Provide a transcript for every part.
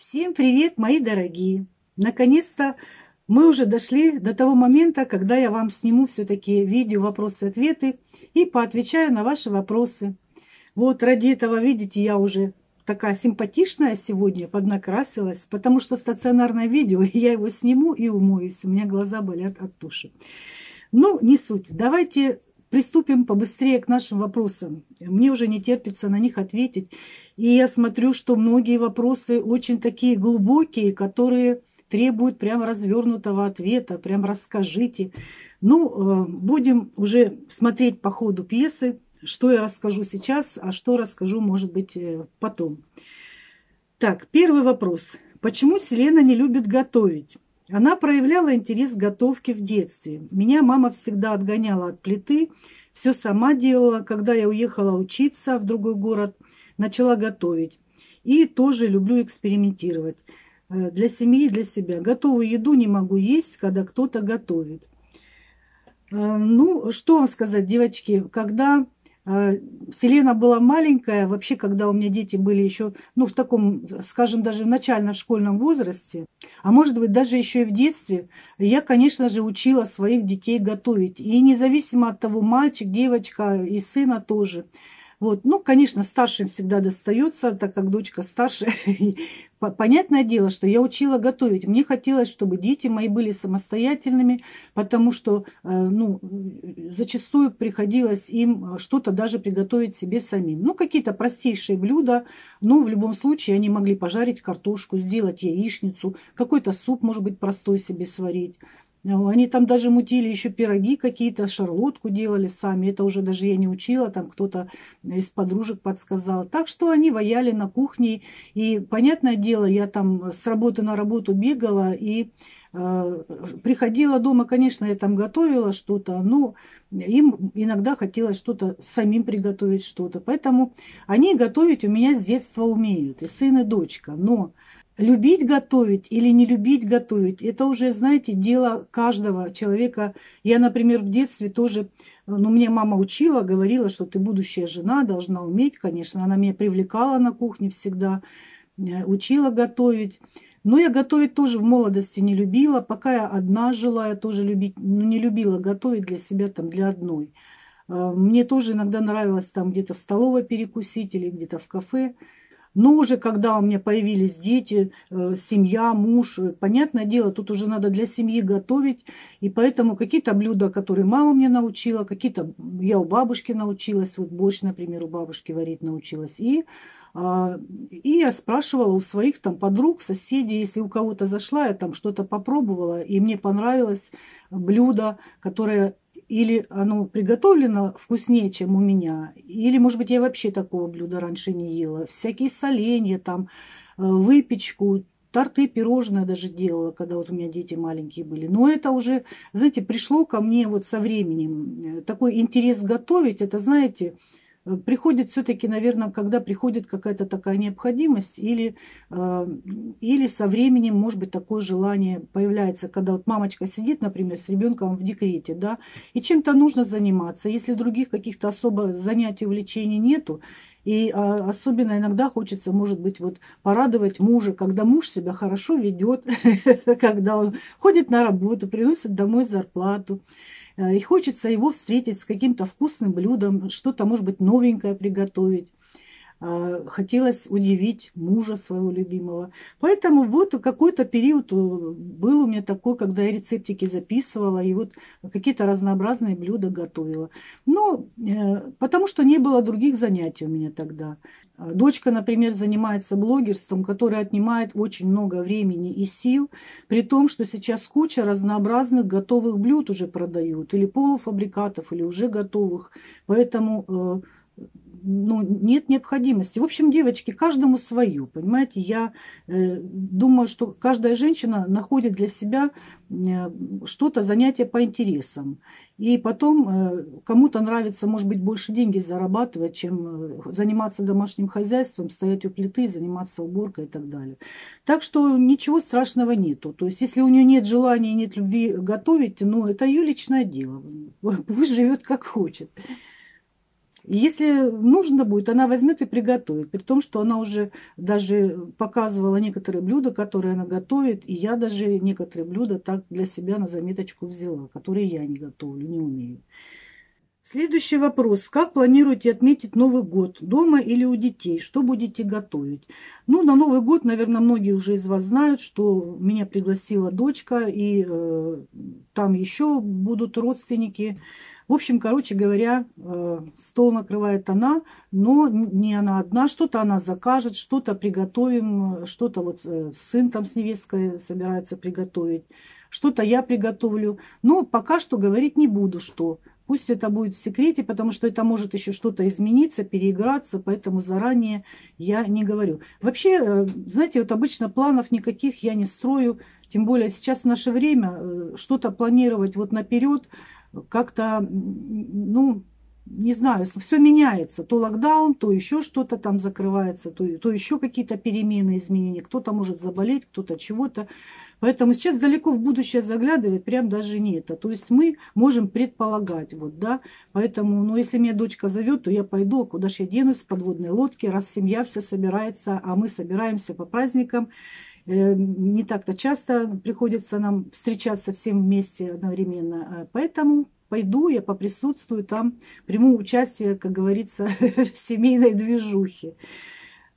Всем привет, мои дорогие! Наконец-то мы уже дошли до того момента, когда я вам сниму все-таки видео вопросы-ответы и поотвечаю на ваши вопросы. Вот ради этого, видите, я уже такая симпатичная сегодня, поднакрасилась, потому что стационарное видео, я его сниму и умоюсь, у меня глаза болят от туши. Ну, не суть. Давайте приступим побыстрее к нашим вопросам. Мне уже не терпится на них ответить. И я смотрю, что многие вопросы очень такие глубокие, которые требуют прям развернутого ответа, прям расскажите. Ну, э, будем уже смотреть по ходу пьесы, что я расскажу сейчас, а что расскажу, может быть, э, потом. Так, первый вопрос. Почему Селена не любит готовить? Она проявляла интерес к готовке в детстве. Меня мама всегда отгоняла от плиты, все сама делала. Когда я уехала учиться в другой город, начала готовить. И тоже люблю экспериментировать. Э, для семьи, для себя. Готовую еду не могу есть, когда кто-то готовит. Э, ну, что вам сказать, девочки, когда Селена была маленькая, вообще, когда у меня дети были еще, ну, в таком, скажем, даже в начальном школьном возрасте, а может быть, даже еще и в детстве, я, конечно же, учила своих детей готовить. И независимо от того, мальчик, девочка и сына тоже – вот. Ну, конечно, старшим всегда достается, так как дочка старше. Понятное дело, что я учила готовить. Мне хотелось, чтобы дети мои были самостоятельными, потому что э, ну, зачастую приходилось им что-то даже приготовить себе самим. Ну, какие-то простейшие блюда, но в любом случае они могли пожарить картошку, сделать яичницу, какой-то суп, может быть, простой себе сварить. Они там даже мутили еще пироги какие-то, шарлотку делали сами. Это уже даже я не учила, там кто-то из подружек подсказал. Так что они ваяли на кухне. И, понятное дело, я там с работы на работу бегала и приходила дома, конечно, я там готовила что-то, но им иногда хотелось что-то самим приготовить что-то. Поэтому они готовить у меня с детства умеют, и сын, и дочка. Но Любить готовить или не любить готовить, это уже, знаете, дело каждого человека. Я, например, в детстве тоже, ну, мне мама учила, говорила, что ты будущая жена, должна уметь, конечно. Она меня привлекала на кухне всегда, э, учила готовить. Но я готовить тоже в молодости не любила. Пока я одна жила, я тоже любить, ну, не любила готовить для себя, там, для одной. Э, мне тоже иногда нравилось там где-то в столовой перекусить или где-то в кафе. Но уже когда у меня появились дети, э, семья, муж, э, понятное дело, тут уже надо для семьи готовить. И поэтому какие-то блюда, которые мама мне научила, какие-то я у бабушки научилась, вот борщ, например, у бабушки варить научилась. И, а, и я спрашивала у своих там подруг, соседей, если у кого-то зашла, я там что-то попробовала, и мне понравилось блюдо, которое или оно приготовлено вкуснее, чем у меня, или, может быть, я вообще такого блюда раньше не ела. Всякие соленья, там, э, выпечку, торты, пирожные даже делала, когда вот у меня дети маленькие были. Но это уже, знаете, пришло ко мне вот со временем. Э, такой интерес готовить, это, знаете, приходит все-таки, наверное, когда приходит какая-то такая необходимость или, э, или со временем, может быть, такое желание появляется, когда вот мамочка сидит, например, с ребенком в декрете, да, и чем-то нужно заниматься. Если других каких-то особо занятий, увлечений нету, и а, особенно иногда хочется, может быть, вот порадовать мужа, когда муж себя хорошо ведет, когда он ходит на работу, приносит домой зарплату. Э, и хочется его встретить с каким-то вкусным блюдом, что-то, может быть, новенькое приготовить. А, хотелось удивить мужа своего любимого. Поэтому вот какой-то период э, был у меня такой, когда я рецептики записывала и вот какие-то разнообразные блюда готовила. Но э, потому что не было других занятий у меня тогда. Дочка, например, занимается блогерством, которое отнимает очень много времени и сил, при том, что сейчас куча разнообразных готовых блюд уже продают, или полуфабрикатов, или уже готовых. Поэтому ну, нет необходимости. В общем, девочки, каждому свое, понимаете. Я э, думаю, что каждая женщина находит для себя э, что-то, занятие по интересам. И потом э, кому-то нравится, может быть, больше деньги зарабатывать, чем заниматься домашним хозяйством, стоять у плиты, заниматься уборкой и так далее. Так что ничего страшного нету. То есть, если у нее нет желания, нет любви готовить, ну, это ее личное дело. Пусть живет как хочет. И если нужно будет, она возьмет и приготовит. При том, что она уже даже показывала некоторые блюда, которые она готовит. И я даже некоторые блюда так для себя на заметочку взяла, которые я не готовлю, не умею. Следующий вопрос. Как планируете отметить Новый год? Дома или у детей? Что будете готовить? Ну, на Новый год, наверное, многие уже из вас знают, что меня пригласила дочка, и э, там еще будут родственники. В общем, короче говоря, э, стол накрывает она, но не она одна. Что-то она закажет, что-то приготовим, что-то вот э, сын там с невесткой собирается приготовить. Что-то я приготовлю. Но пока что говорить не буду, что. Пусть это будет в секрете, потому что это может еще что-то измениться, переиграться, поэтому заранее я не говорю. Вообще, э, знаете, вот обычно планов никаких я не строю, тем более сейчас в наше время что-то планировать вот наперед как-то, ну, не знаю, все меняется. То локдаун, то еще что-то там закрывается, то, то еще какие-то перемены, изменения. Кто-то может заболеть, кто-то чего-то. Поэтому сейчас далеко в будущее заглядывать прям даже нет. То есть мы можем предполагать. Вот, да? Поэтому, ну, если меня дочка зовет, то я пойду, а куда же я денусь с подводной лодки, раз семья вся собирается, а мы собираемся по праздникам. Э, не так-то часто приходится нам встречаться всем вместе одновременно. А поэтому пойду, я поприсутствую там, приму участие, как говорится, в семейной движухе.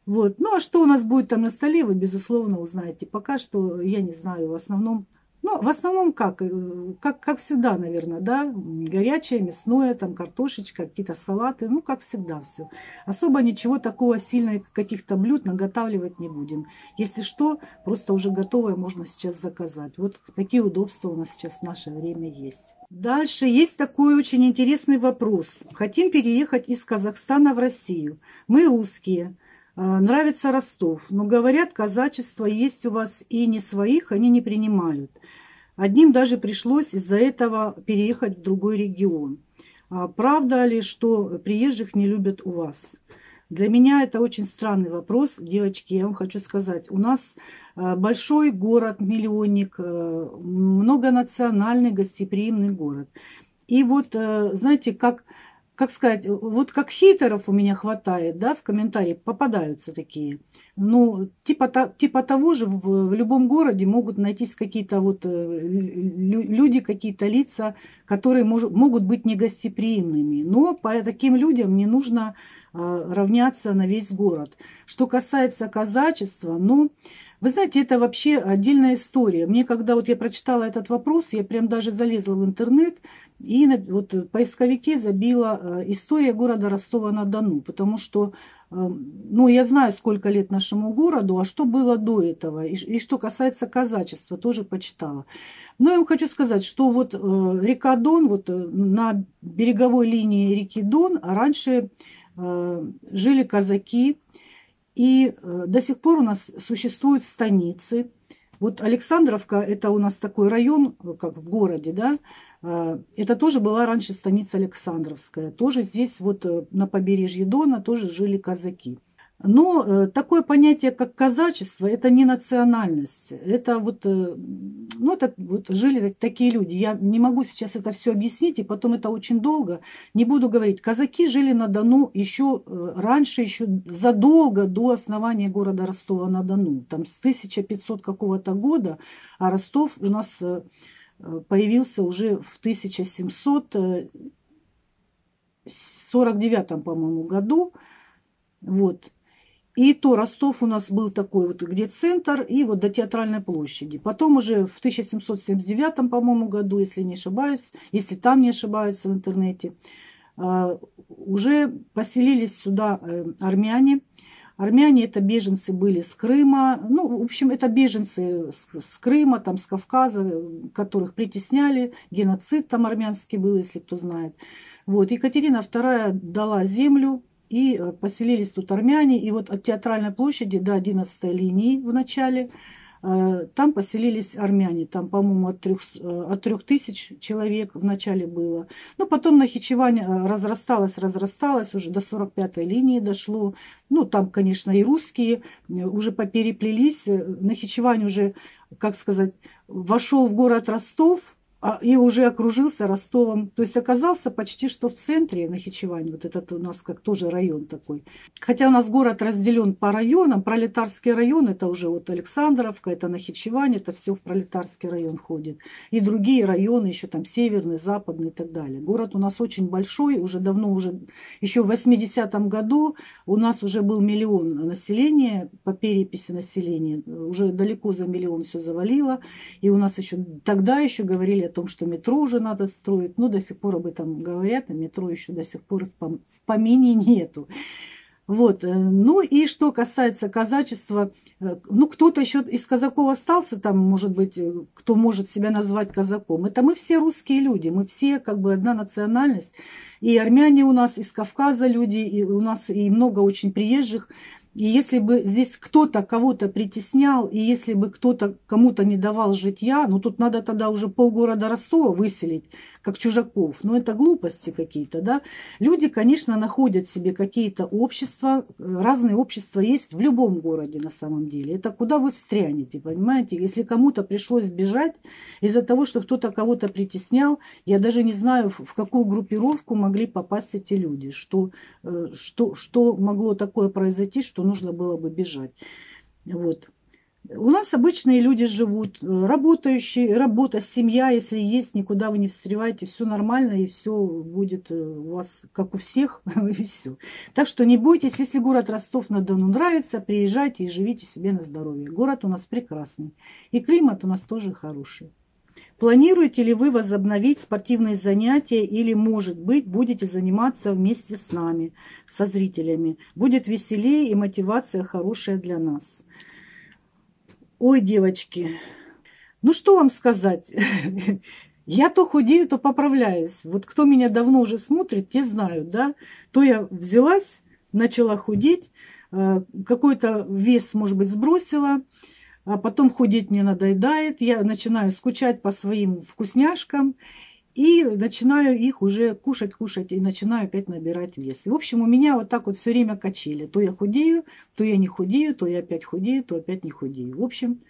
Вот. Ну, а что у нас будет там на столе, вы, безусловно, узнаете. Пока что я не знаю, в основном ну, в основном как? Э, как, как всегда, наверное, да? Горячее, мясное, там картошечка, какие-то салаты. Ну, как всегда все. Особо ничего такого сильного, каких-то блюд наготавливать не будем. Если что, просто уже готовое можно сейчас заказать. Вот такие удобства у нас сейчас в наше время есть. Дальше есть такой очень интересный вопрос. Хотим переехать из Казахстана в Россию. Мы русские. А, нравится Ростов, но говорят, казачество есть у вас и не своих они не принимают. Одним даже пришлось из-за этого переехать в другой регион. А правда ли, что приезжих не любят у вас? Для меня это очень странный вопрос, девочки, я вам хочу сказать. У нас а, большой город, миллионник, многонациональный гостеприимный город. И вот, знаете, как как сказать, вот как хейтеров у меня хватает, да, в комментарии попадаются такие. Ну, типа, типа того же в, в любом городе могут найтись какие-то вот э, люди, какие-то лица, которые мож, могут быть негостеприимными. Но по таким людям не нужно э, равняться на весь город. Что касается казачества, ну, вы знаете, это вообще отдельная история. Мне, когда вот я прочитала этот вопрос, я прям даже залезла в интернет и вот в поисковике забила э, история города Ростова-на-Дону, потому что, э, ну, я знаю, сколько лет нашему городу, а что было до этого, и, и что касается казачества, тоже почитала. Но я вам хочу сказать, что вот э, река Дон, вот на береговой линии реки Дон раньше жили казаки, и э, до сих пор у нас существуют станицы. Вот Александровка, это у нас такой район, как в городе, да, э, это тоже была раньше станица Александровская. Тоже здесь вот э, на побережье Дона тоже жили казаки. Но э, такое понятие, как казачество, это не национальность. Это вот, э, ну, это вот жили такие люди. Я не могу сейчас это все объяснить, и потом это очень долго. Не буду говорить. Казаки жили на Дону еще э, раньше, еще задолго до основания города Ростова-на-Дону. Там с 1500 какого-то года, а Ростов у нас появился уже в 1749, по-моему, году. Вот. И то Ростов у нас был такой вот, где центр, и вот до Театральной площади. Потом уже в 1779, по-моему, году, если не ошибаюсь, если там не ошибаются в интернете, а, уже поселились сюда э, армяне. Армяне это беженцы были с Крыма, ну, в общем, это беженцы с Крыма, там, с Кавказа, которых притесняли, геноцид там армянский был, если кто знает. Вот, Екатерина II дала землю и э, поселились тут армяне. И вот от Театральной площади до 11 линии в начале э, там поселились армяне. Там, по-моему, от трех, э, от трех тысяч человек в начале было. Но потом Нахичевань разрасталось, разрасталось, уже до 45-й линии дошло. Ну, там, конечно, и русские уже попереплелись. Нахичевань уже, как сказать, вошел в город Ростов, и уже окружился Ростовом. То есть оказался почти что в центре Нахичевани. Вот этот у нас как тоже район такой. Хотя у нас город разделен по районам. Пролетарский район это уже вот Александровка, это Нахичевань, это все в Пролетарский район ходит. И другие районы, еще там северный, западный и так далее. Город у нас очень большой, уже давно, уже еще в 80-м году у нас уже был миллион населения по переписи населения. Уже далеко за миллион все завалило. И у нас еще тогда еще говорили том, что метро уже надо строить. Ну, до сих пор об этом говорят, а метро еще до сих пор в помине нету. Вот. Э, ну и что касается казачества, э, ну кто-то еще из казаков остался там, может быть, э, кто может себя назвать казаком. Это мы все русские люди, мы все как бы одна национальность. И армяне у нас из Кавказа люди, и у нас и много очень приезжих. И если бы здесь кто-то кого-то притеснял, и если бы кто-то кому-то не давал житья, ну тут надо тогда уже полгорода Ростова выселить, как чужаков. Но это глупости какие-то, да. Люди, конечно, находят себе какие-то общества, разные общества есть в любом городе на самом деле. Это куда вы встрянете, понимаете? Если кому-то пришлось бежать из-за того, что кто-то кого-то притеснял, я даже не знаю, в какую группировку могли попасть эти люди, что, э, что, что могло такое произойти, что нужно было бы бежать. Вот. У нас обычные люди живут, работающие, работа, семья, если есть, никуда вы не встреваете, все нормально, и все будет э, у вас, как у всех, и все. Так что не бойтесь, если город Ростов-на-Дону нравится, приезжайте и живите себе на здоровье. Город у нас прекрасный, и климат у нас тоже хороший. Планируете ли вы возобновить спортивные занятия или, может быть, будете заниматься вместе с нами, со зрителями? Будет веселее и мотивация хорошая для нас. Ой, девочки, ну что вам сказать? Я то худею, то поправляюсь. Вот кто меня давно уже смотрит, те знают, да? То я взялась, начала худеть, э, какой-то вес, может быть, сбросила, а потом худеть мне надоедает, я начинаю скучать по своим вкусняшкам и начинаю их уже кушать, кушать, и начинаю опять набирать вес. в общем, у меня вот так вот все время качели. То я худею, то я не худею, то я опять худею, то опять не худею. В общем,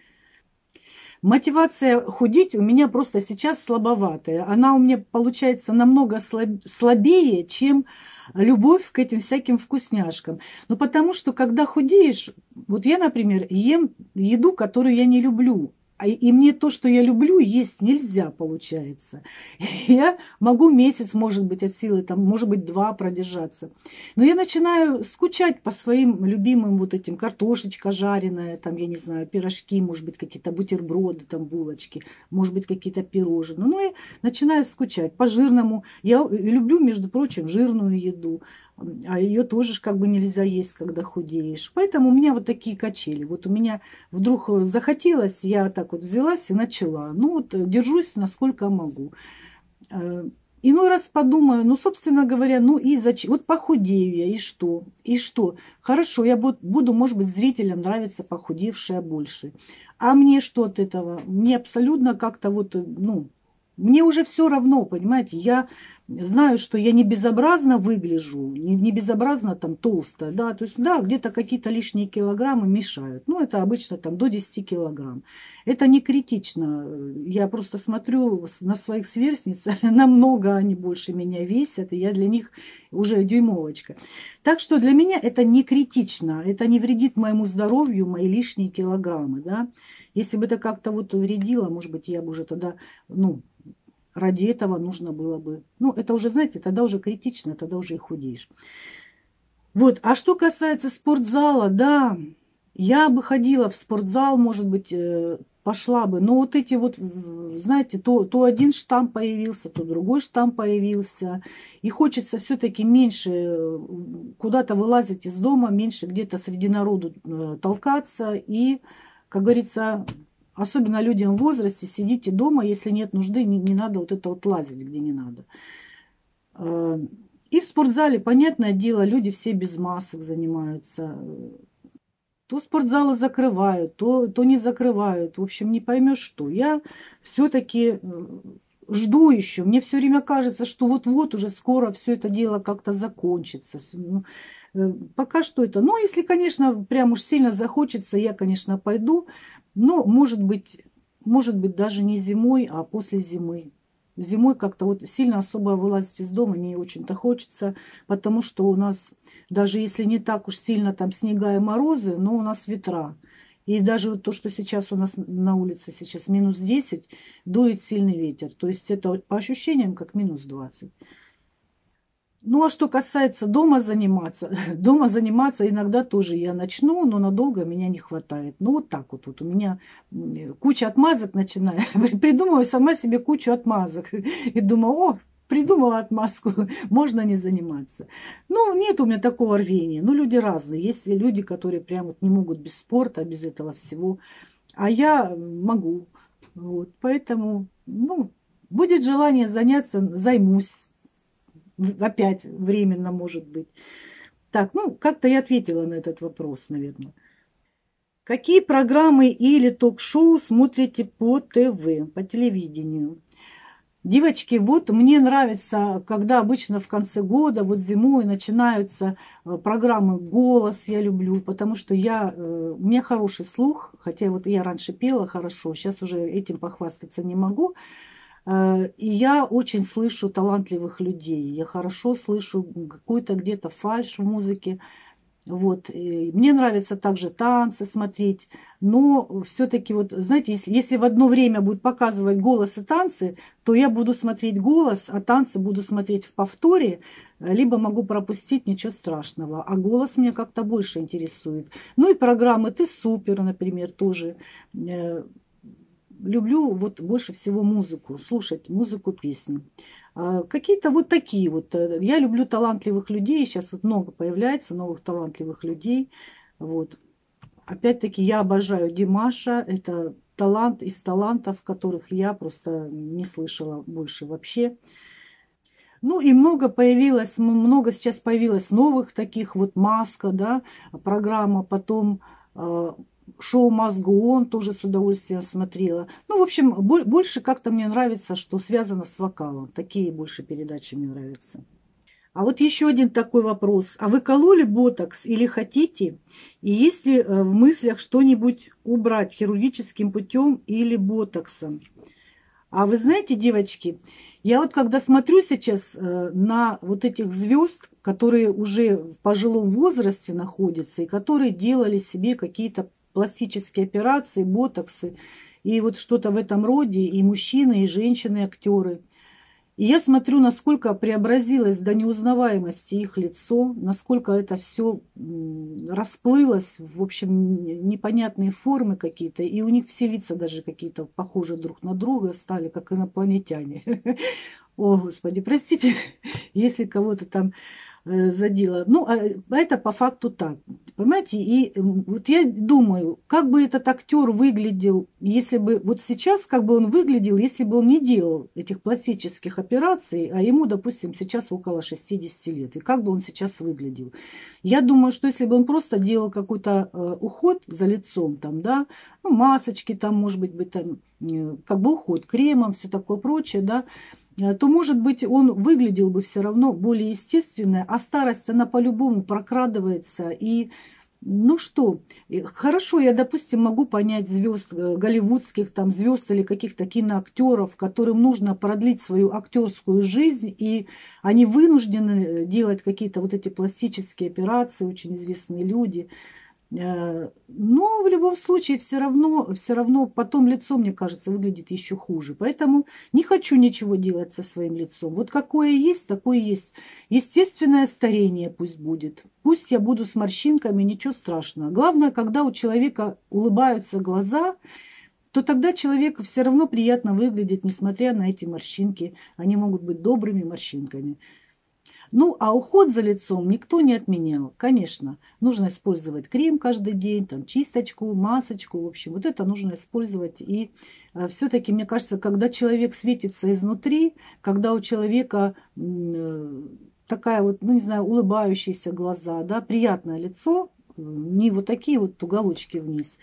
Мотивация худеть у меня просто сейчас слабоватая. Она у меня получается намного слабее, чем любовь к этим всяким вкусняшкам. Но потому что, когда худеешь, вот я, например, ем еду, которую я не люблю. А и мне то, что я люблю, есть нельзя, получается. Я могу месяц, может быть, от силы, там, может быть, два продержаться. Но я начинаю скучать по своим любимым вот этим картошечка жареная, там, я не знаю, пирожки, может быть, какие-то бутерброды, там, булочки, может быть, какие-то пирожные. Ну, я начинаю скучать по жирному. Я люблю, между прочим, жирную еду а ее тоже как бы нельзя есть, когда худеешь. Поэтому у меня вот такие качели. Вот у меня вдруг захотелось, я так вот взялась и начала. Ну вот держусь, насколько могу. Э, иной раз подумаю, ну, собственно говоря, ну и зачем? Вот похудею я, и что? И что? Хорошо, я буду, может быть, зрителям нравиться похудевшая больше. А мне что от этого? Мне абсолютно как-то вот, ну, мне уже все равно, понимаете, я знаю, что я не безобразно выгляжу, не, не безобразно там толстая, да, то есть, да, где-то какие-то лишние килограммы мешают. Ну, это обычно там до 10 килограмм. Это не критично. Я просто смотрю на своих сверстниц, намного они больше меня весят, и я для них уже дюймовочка. Так что для меня это не критично, это не вредит моему здоровью, мои лишние килограммы, да. Если бы это как-то вот вредило, может быть, я бы уже тогда, ну, ради этого нужно было бы... Ну, это уже, знаете, тогда уже критично, тогда уже и худеешь. Вот, а что касается спортзала, да, я бы ходила в спортзал, может быть, э, пошла бы. Но вот эти вот, знаете, то, то один штамм появился, то другой штамм появился. И хочется все-таки меньше э, куда-то вылазить из дома, меньше где-то среди народу э, толкаться и, как говорится, Особенно людям в возрасте, сидите дома, если нет нужды, не, не надо вот это вот лазить, где не надо. А, и в спортзале, понятное дело, люди все без масок занимаются. То спортзалы закрывают, то, то не закрывают. В общем, не поймешь что. Я все-таки э, жду еще. Мне все время кажется, что вот-вот уже скоро все это дело как-то закончится. Ну, э, пока что это. Но если, конечно, прям уж сильно захочется, я, конечно, пойду. Но, может быть, может быть, даже не зимой, а после зимы. зимой как-то вот сильно особо вылазить из дома не очень-то хочется, потому что у нас, даже если не так уж сильно там снега и морозы, но у нас ветра. И даже вот то, что сейчас у нас на улице сейчас минус 10, дует сильный ветер. То есть это по ощущениям как минус 20. Ну а что касается дома заниматься, дома заниматься иногда тоже я начну, но надолго меня не хватает. Ну вот так вот, вот у меня куча отмазок начинаю. Придумываю сама себе кучу отмазок. И думаю, о, придумала отмазку, можно не заниматься. Ну, нет у меня такого рвения. Ну, люди разные. Есть люди, которые прям вот не могут без спорта, без этого всего. А я могу. Вот. Поэтому, ну, будет желание заняться, займусь опять временно, может быть. Так, ну, как-то я ответила на этот вопрос, наверное. Какие программы или ток-шоу смотрите по ТВ, по телевидению? Девочки, вот мне нравится, когда обычно в конце года, вот зимой начинаются э, программы «Голос», я люблю, потому что я, э, у меня хороший слух, хотя вот я раньше пела хорошо, сейчас уже этим похвастаться не могу. Э, и я очень слышу талантливых людей. Я хорошо слышу какую-то где-то фальш в музыке. Вот. И мне нравится также танцы смотреть, но все-таки вот, знаете, если, если в одно время будут показывать голос и танцы, то я буду смотреть голос, а танцы буду смотреть в повторе, либо могу пропустить, ничего страшного. А голос меня как-то больше интересует. Ну и программы «Ты супер», например, тоже э, люблю вот больше всего музыку, слушать музыку, песни. А, какие-то вот такие вот. Э, я люблю талантливых людей. Сейчас вот много появляется новых талантливых людей. Вот. Опять-таки я обожаю Димаша. Это талант из талантов, которых я просто не слышала больше вообще. Ну и много появилось, много сейчас появилось новых таких вот маска, да, программа, потом а, шоу «Мозгу он» тоже с удовольствием смотрела. Ну, в общем, больше как-то мне нравится, что связано с вокалом. Такие больше передачи мне нравятся. А вот еще один такой вопрос. А вы кололи ботокс или хотите? И есть ли э, в мыслях что-нибудь убрать хирургическим путем или ботоксом? А вы знаете, девочки, я вот когда смотрю сейчас э, на вот этих звезд, которые уже в пожилом возрасте находятся и которые делали себе какие-то пластические операции, ботоксы и вот что-то в этом роде, и мужчины, и женщины, актеры. И я смотрю, насколько преобразилось до неузнаваемости их лицо, насколько это все расплылось, в общем, непонятные формы какие-то, и у них все лица даже какие-то похожи друг на друга стали, как инопланетяне. О, Господи, простите, если кого-то там задела. Ну, а это по факту так. Понимаете? И вот я думаю, как бы этот актер выглядел, если бы вот сейчас, как бы он выглядел, если бы он не делал этих пластических операций, а ему, допустим, сейчас около 60 лет. И как бы он сейчас выглядел? Я думаю, что если бы он просто делал какой-то э, уход за лицом, там, да, ну, масочки там, может быть, быть там, э, как бы уход кремом, все такое прочее, да, Э, то, может быть, он выглядел бы все равно более естественно, а старость, она по-любому прокрадывается. И, ну что, хорошо, я, допустим, могу понять звезд э, голливудских, там, звезд или каких-то киноактеров, которым нужно продлить свою актерскую жизнь, и они вынуждены э, делать какие-то вот эти пластические операции, очень известные люди – Э, но в любом случае все равно, все равно потом лицо, мне кажется, выглядит еще хуже. Поэтому не хочу ничего делать со своим лицом. Вот какое есть, такое есть. Естественное старение пусть будет. Пусть я буду с морщинками, ничего страшного. Главное, когда у человека улыбаются глаза, то тогда человеку все равно приятно выглядит, несмотря на эти морщинки. Они могут быть добрыми морщинками. Ну, а уход за лицом никто не отменял. Конечно, нужно использовать крем каждый день, там, чисточку, масочку, в общем, вот это нужно использовать. И э, все-таки, мне кажется, когда человек светится изнутри, когда у человека э, такая вот, ну, не знаю, улыбающиеся глаза, да, приятное лицо, не вот такие вот уголочки вниз,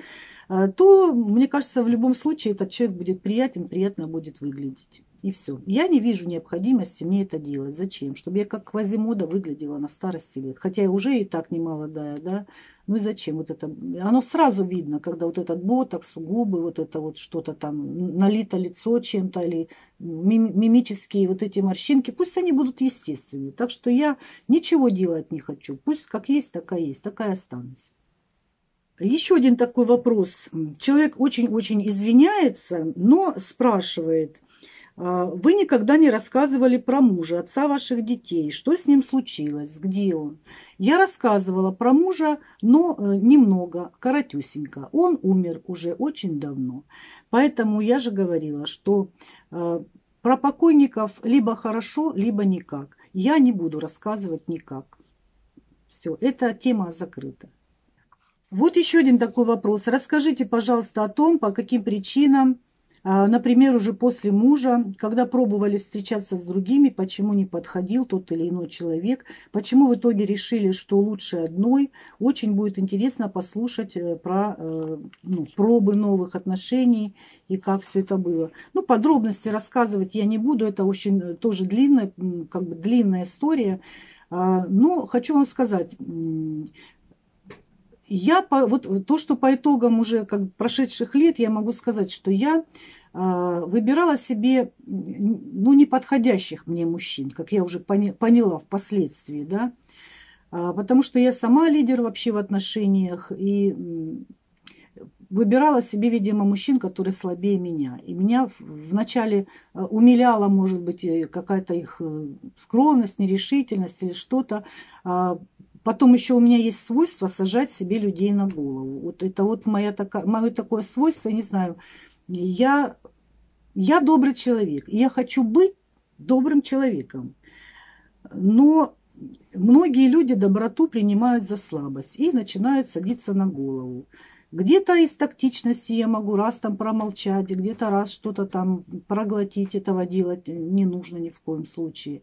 э, то, мне кажется, в любом случае этот человек будет приятен, приятно будет выглядеть. И все. Я не вижу необходимости мне это делать. Зачем? Чтобы я как квазимода выглядела на старости лет. Хотя я уже и так не молодая, да. Ну и зачем вот это? Оно сразу видно, когда вот этот ботокс, губы, вот это вот что-то там налито лицо чем-то или мимические вот эти морщинки. Пусть они будут естественные. Так что я ничего делать не хочу. Пусть как есть, такая есть, такая останусь. Еще один такой вопрос. Человек очень-очень извиняется, но спрашивает, «А, вы никогда не рассказывали про мужа, отца ваших детей. Что с ним случилось? Где он? Я рассказывала про мужа, но э, немного, коротюсенько. Он умер уже очень давно. Поэтому я же говорила, что э, про покойников либо хорошо, либо никак. Я не буду рассказывать никак. Все, эта тема закрыта. Вот еще один такой вопрос. Расскажите, пожалуйста, о том, по каким причинам, а, например, уже после мужа, когда пробовали встречаться с другими, почему не подходил тот или иной человек, почему в итоге решили, что лучше одной. Очень будет интересно послушать э, про э, ну, пробы новых отношений и как все это было. Ну, подробности рассказывать я не буду, это очень э, тоже длинная, как бы длинная история. А, но хочу вам сказать, я по, вот то, что по итогам уже как прошедших лет, я могу сказать, что я э, выбирала себе ну, неподходящих мне мужчин, как я уже поня, поняла впоследствии, да, а, потому что я сама лидер вообще в отношениях и выбирала себе, видимо, мужчин, которые слабее меня. И меня вначале а, умиляла, может быть, какая-то их э, скромность, нерешительность или что-то. Потом еще у меня есть свойство сажать себе людей на голову. Вот это вот моя такая, мое такое свойство, не знаю. Я, я добрый человек, и я хочу быть добрым человеком. Но многие люди доброту принимают за слабость и начинают садиться на голову. Где-то из тактичности я могу раз там промолчать, где-то раз что-то там проглотить, этого делать не нужно ни в коем случае.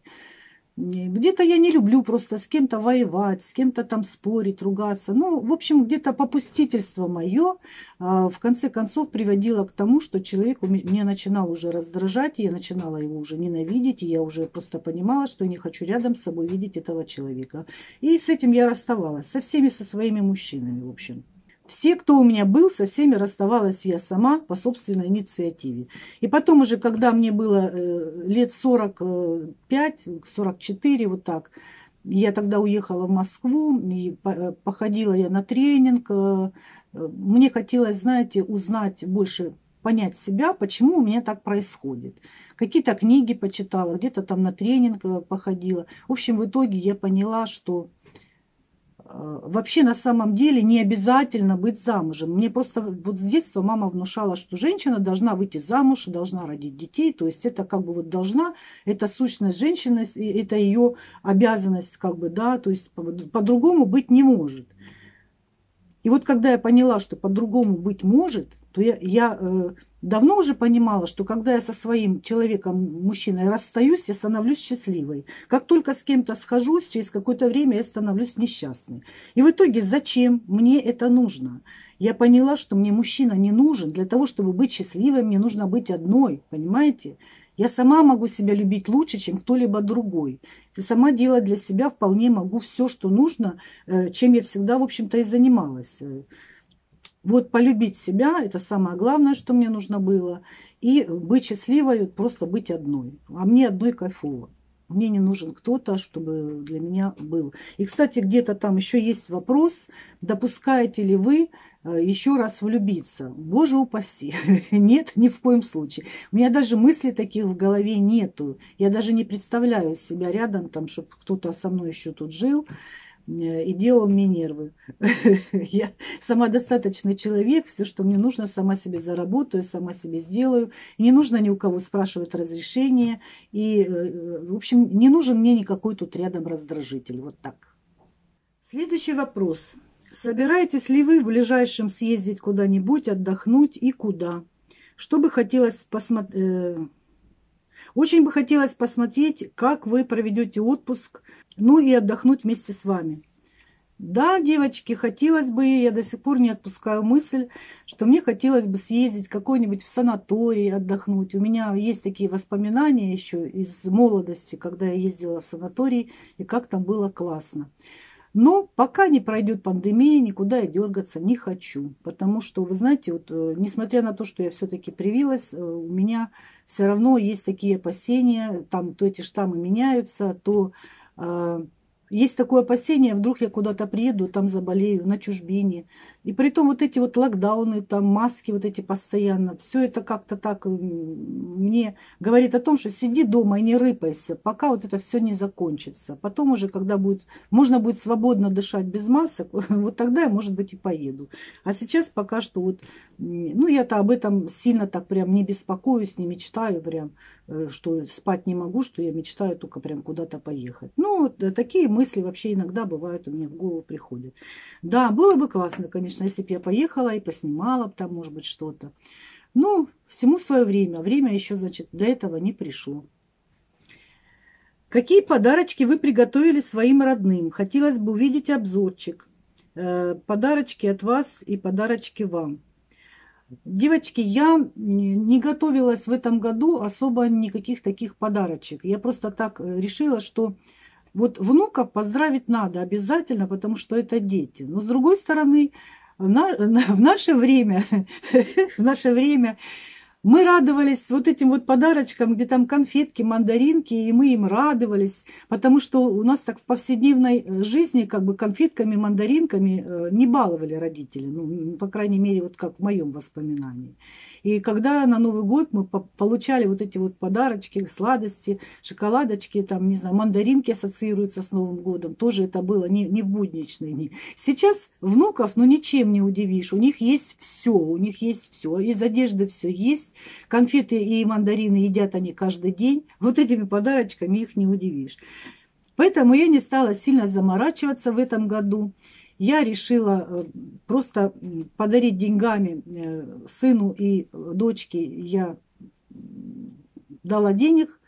Где-то я не люблю просто с кем-то воевать, с кем-то там спорить, ругаться. Ну, в общем, где-то попустительство мое а, в конце концов приводило к тому, что человек меня начинал уже раздражать, я начинала его уже ненавидеть, и я уже просто понимала, что не хочу рядом с собой видеть этого человека. И с этим я расставалась, со всеми, со своими мужчинами, в общем. Все, кто у меня был, со всеми расставалась я сама по собственной инициативе. И потом уже, когда мне было э, лет 45-44, вот так, я тогда уехала в Москву, и э, походила я на тренинг. Э, мне хотелось, знаете, узнать больше, понять себя, почему у меня так происходит. Какие-то книги почитала, где-то там на тренинг походила. В общем, в итоге я поняла, что вообще на самом деле не обязательно быть замужем. Мне просто вот с детства мама внушала, что женщина должна выйти замуж, должна родить детей. То есть это как бы вот должна, это сущность женщины, это ее обязанность как бы, да, то есть по-другому быть не может. И вот когда я поняла, что по-другому быть может, то я, я э, давно уже понимала, что когда я со своим человеком, мужчиной расстаюсь, я становлюсь счастливой. Как только с кем-то схожусь, через какое-то время я становлюсь несчастной. И в итоге зачем мне это нужно? Я поняла, что мне мужчина не нужен. Для того, чтобы быть счастливой, мне нужно быть одной. Понимаете? Я сама могу себя любить лучше, чем кто-либо другой. И сама делать для себя вполне могу все, что нужно, э, чем я всегда, в общем-то, и занималась. Вот полюбить себя, это самое главное, что мне нужно было. И быть счастливой, просто быть одной. А мне одной кайфово. Мне не нужен кто-то, чтобы для меня был. И, кстати, где-то там еще есть вопрос, допускаете ли вы э, еще раз влюбиться? Боже упаси. Нет, ни в коем случае. У меня даже мыслей таких в голове нету. Я даже не представляю себя рядом, там, чтобы кто-то со мной еще тут жил. Э, и делал мне нервы. Я самодостаточный человек, все, что мне нужно, сама себе заработаю, сама себе сделаю. Не нужно ни у кого спрашивать разрешение. И, э, в общем, не нужен мне никакой тут рядом раздражитель. Вот так. Следующий вопрос. Собираетесь ли вы в ближайшем съездить куда-нибудь, отдохнуть и куда? Что бы хотелось посмотреть э, очень бы хотелось посмотреть, как вы проведете отпуск, ну и отдохнуть вместе с вами. Да, девочки, хотелось бы, я до сих пор не отпускаю мысль, что мне хотелось бы съездить какой-нибудь в санаторий отдохнуть. У меня есть такие воспоминания еще из молодости, когда я ездила в санаторий, и как там было классно. Но пока не пройдет пандемия, никуда я дергаться не хочу. Потому что, вы знаете, вот, э, несмотря на то, что я все-таки привилась, э, у меня все равно есть такие опасения, там то эти штаммы меняются, то э, есть такое опасение, вдруг я куда-то приеду, там заболею, на чужбине. И при том вот эти вот локдауны, там маски вот эти постоянно, все это как-то так мне говорит о том, что сиди дома и не рыпайся, пока вот это все не закончится. Потом уже, когда будет, можно будет свободно дышать без масок, вот тогда я, может быть, и поеду. А сейчас пока что вот, ну, я-то об этом сильно так прям не беспокоюсь, не мечтаю прям. Э, что спать не могу, что я мечтаю только прям куда-то поехать. Ну, э, такие мысли вообще иногда бывают у меня в голову приходят. Да, было бы классно, конечно, если бы я поехала и поснимала там, может быть, что-то. Но всему свое время. Время еще, значит, до этого не пришло. Какие подарочки вы приготовили своим родным? Хотелось бы увидеть обзорчик. Э, подарочки от вас и подарочки вам. Девочки, я не готовилась в этом году особо никаких таких подарочек. Я просто так э, решила, что вот внуков поздравить надо обязательно, потому что это дети. Но с другой стороны, в наше время, в наше время мы радовались вот этим вот подарочкам, где там конфетки, мандаринки, и мы им радовались, потому что у нас так в повседневной э, жизни как бы конфетками, мандаринками э, не баловали родители, ну, по крайней мере, вот как в моем воспоминании. И когда на Новый год мы получали вот эти вот подарочки, сладости, шоколадочки, там, не знаю, мандаринки ассоциируются с Новым годом, тоже это было не, не в будничные дни. Сейчас внуков, ну, ничем не удивишь, у них есть все, у них есть все, из одежды все есть, конфеты и мандарины едят они каждый день, вот этими подарочками их не удивишь. Поэтому я не стала сильно заморачиваться в этом году я решила э, просто подарить деньгами э, сыну и дочке. Я дала денег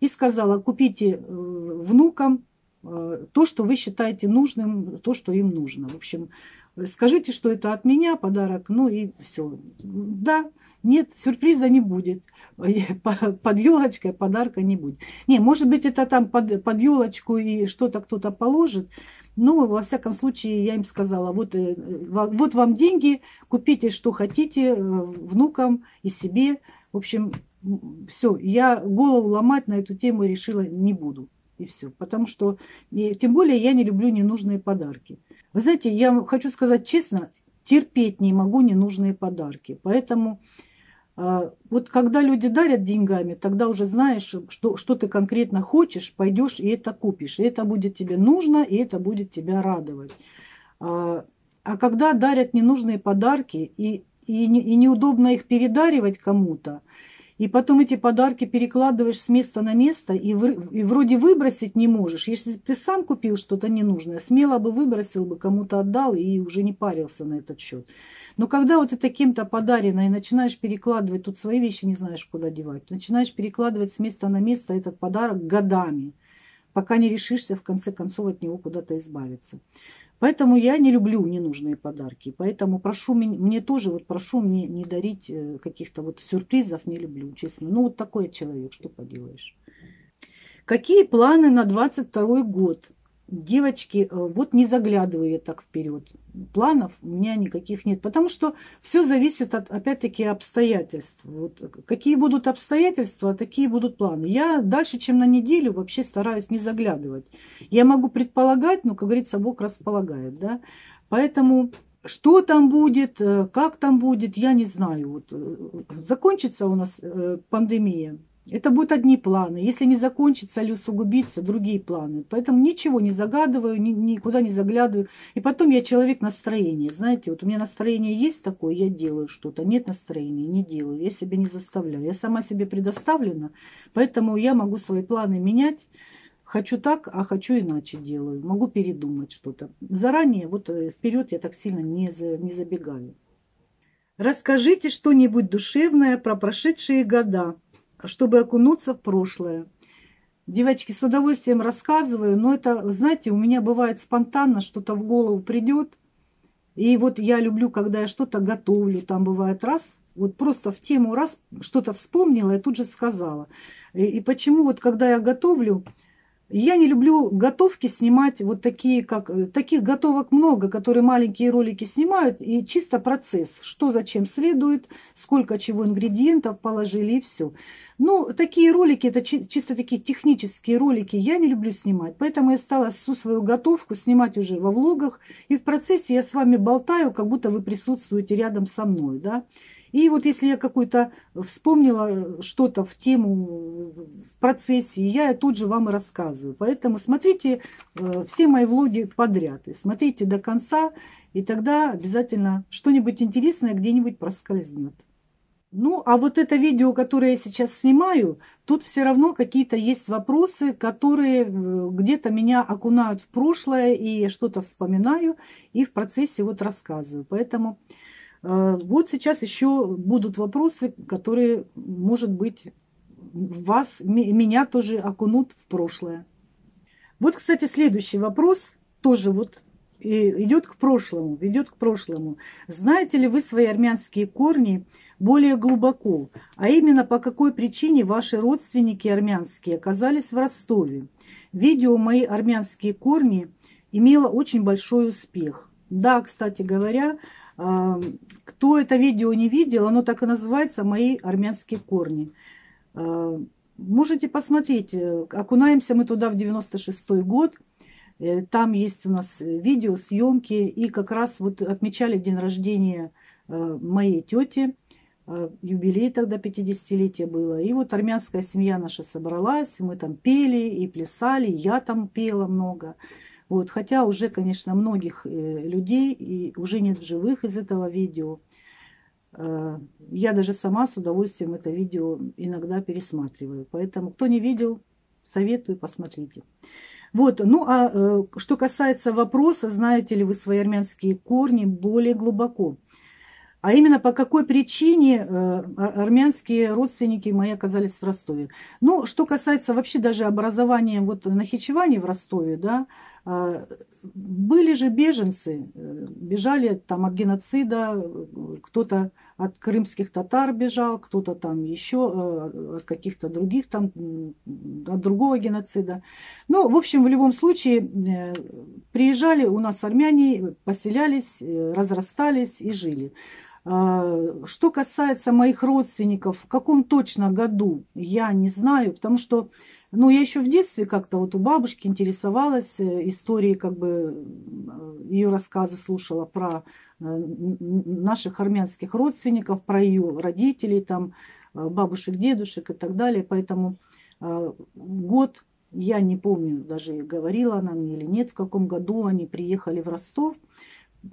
и сказала, купите э, внукам то, что вы считаете нужным, то, что им нужно. В общем, скажите, что это от меня подарок, ну и все. Да, нет, сюрприза не будет. Под елочкой подарка не будет. Не, может быть, это там под, под елочку и что-то кто-то положит. Но, во всяком случае, я им сказала, вот, э, вот вам деньги, купите, что хотите, э, внукам и себе. В общем, все, я голову ломать на эту тему решила не буду. И все. Потому что, и, тем более, я не люблю ненужные подарки. Вы знаете, я хочу сказать честно, терпеть не могу ненужные подарки. Поэтому вот когда люди дарят деньгами, тогда уже знаешь, что, что ты конкретно хочешь, пойдешь и это купишь. И это будет тебе нужно, и это будет тебя радовать. А, а когда дарят ненужные подарки, и, и, и неудобно их передаривать кому-то, и потом эти подарки перекладываешь с места на место, и, в, и вроде выбросить не можешь. Если ты сам купил что-то ненужное, смело бы выбросил бы, кому-то отдал и уже не парился на этот счет. Но когда вот это кем-то подарено, и начинаешь перекладывать, тут свои вещи не знаешь, куда девать, начинаешь перекладывать с места на место этот подарок годами, пока не решишься в конце концов от него куда-то избавиться. Поэтому я не люблю ненужные подарки. Поэтому прошу мне тоже, вот прошу мне не дарить э, каких-то вот сюрпризов, не люблю, честно. Ну вот такой человек, что поделаешь. Какие планы на 22 год? Девочки, э, вот не заглядываю я так вперед. Планов у меня никаких нет, потому что все зависит от, опять-таки, обстоятельств. Вот какие будут обстоятельства, такие будут планы. Я дальше, чем на неделю, вообще стараюсь не заглядывать. Я могу предполагать, но, как говорится, Бог располагает, да. Поэтому что там будет, э, как там будет, я не знаю. Вот, э, закончится у нас пандемия, это будут одни планы. Если не закончится или усугубится, другие планы. Поэтому ничего не загадываю, ни, никуда не заглядываю. И потом я человек настроения. Знаете, вот у меня настроение есть такое, я делаю что-то. Нет настроения, не делаю. Я себя не заставляю. Я сама себе предоставлена. Поэтому я могу свои планы менять. Хочу так, а хочу иначе делаю. Могу передумать что-то. Заранее, вот э, вперед я так сильно не, за, не забегаю. Расскажите что-нибудь душевное про прошедшие года чтобы окунуться в прошлое. Девочки, с удовольствием рассказываю, но это, знаете, у меня бывает спонтанно, что-то в голову придет. И вот я люблю, когда я что-то готовлю, там бывает раз, вот просто в тему раз что-то вспомнила и тут же сказала. И, и почему вот когда я готовлю, я не люблю готовки снимать вот такие, как... Таких готовок много, которые маленькие ролики снимают, и чисто процесс, что зачем следует, сколько чего ингредиентов положили, и все. Ну, такие ролики, это чисто такие технические ролики, я не люблю снимать. Поэтому я стала всю свою готовку снимать уже во влогах, и в процессе я с вами болтаю, как будто вы присутствуете рядом со мной, да. И вот если я какой-то вспомнила что-то в тему, в процессе, я тут же вам и рассказываю. Поэтому смотрите э, все мои влоги подряд. И смотрите до конца, и тогда обязательно что-нибудь интересное где-нибудь проскользнет. Ну, а вот это видео, которое я сейчас снимаю, тут все равно какие-то есть вопросы, которые э, где-то меня окунают в прошлое, и я что-то вспоминаю, и в процессе вот рассказываю. Поэтому Э, вот сейчас еще будут вопросы, которые, может быть, вас, меня тоже окунут в прошлое. Вот, кстати, следующий вопрос тоже вот идет к прошлому, ведет к прошлому. Знаете ли вы свои армянские корни более глубоко, а именно по какой причине ваши родственники армянские оказались в Ростове? Видео «Мои армянские корни» имело очень большой успех. Да, кстати говоря, кто это видео не видел, оно так и называется «Мои армянские корни». Можете посмотреть, э, окунаемся мы туда в 96 год. Э, там есть у нас видео, съемки. И как раз вот отмечали день рождения э, моей тети. Юбилей тогда 50-летие было. И вот армянская семья наша собралась. Мы там пели и плясали. Я там пела много. Вот, хотя уже, конечно, многих э, людей и уже нет в живых из этого видео. Э, я даже сама с удовольствием это видео иногда пересматриваю. Поэтому, кто не видел, советую, посмотрите. Вот, ну а э, что касается вопроса, знаете ли вы свои армянские корни более глубоко. А именно по какой причине э, армянские родственники мои оказались в Ростове. Ну, что касается вообще даже образования вот Нахичевани в Ростове, да, а, были же беженцы, э, бежали там от геноцида, кто-то от крымских татар бежал, кто-то там еще э, от каких-то других там, от другого геноцида. Ну, в общем, в любом случае, приезжали у нас армяне, поселялись, разрастались и жили. А, что касается моих родственников, в каком точно году, я не знаю, потому что, ну, я еще в детстве как-то вот у бабушки интересовалась э, историей, как бы э, ее рассказы слушала про э, наших армянских родственников, про ее родителей, там, бабушек, дедушек и так далее. Поэтому год, я не помню, даже говорила она мне или нет, в каком году они приехали в Ростов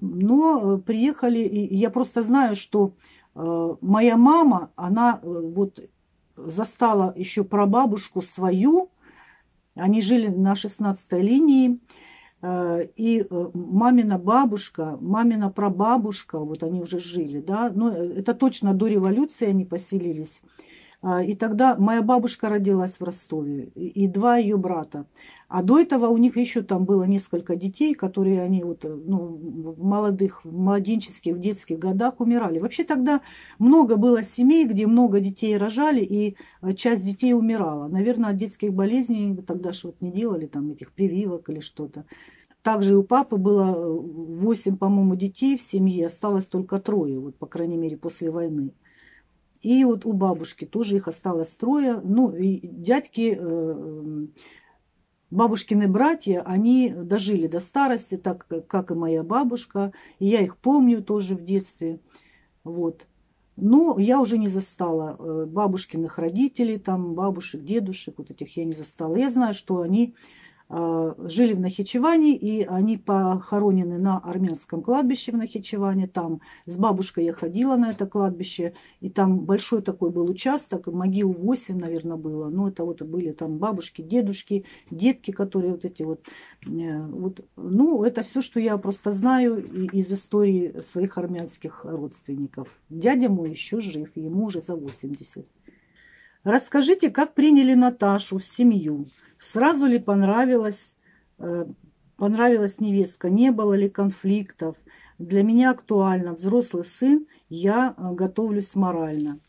но приехали, и я просто знаю, что моя мама, она вот застала еще прабабушку свою, они жили на 16 линии, и мамина бабушка, мамина прабабушка, вот они уже жили, да, но это точно до революции они поселились. А, и тогда моя бабушка родилась в Ростове и два ее брата. А до этого у них еще там было несколько детей, которые они вот, ну, в молодых, в младенческих, в детских годах умирали. Вообще тогда много было семей, где много детей рожали, и а, часть детей умирала. Наверное, от детских болезней тогда что-то не делали, там этих прививок или что-то. Также у папы было 8, по-моему, детей в семье, осталось только трое, вот, по крайней мере, после войны. И вот у бабушки тоже их осталось трое. Ну, и дядьки, э, бабушкины братья, они дожили до старости, так как и моя бабушка. И я их помню тоже в детстве. Вот. Но я уже не застала э, бабушкиных родителей, там бабушек, дедушек, вот этих я не застала. Я знаю, что они жили в Нахичеване, и они похоронены на армянском кладбище в Нахичеване. Там с бабушкой я ходила на это кладбище, и там большой такой был участок, могил 8, наверное, было. Ну, это вот были там бабушки, дедушки, детки, которые вот эти вот. Э, вот. Ну, это все, что я просто знаю из истории своих армянских родственников. Дядя мой еще жив, ему уже за 80. Расскажите, как приняли Наташу в семью? Сразу ли понравилась, э, понравилась невестка? Не было ли конфликтов? Для меня актуально. Взрослый сын, я э, готовлюсь морально.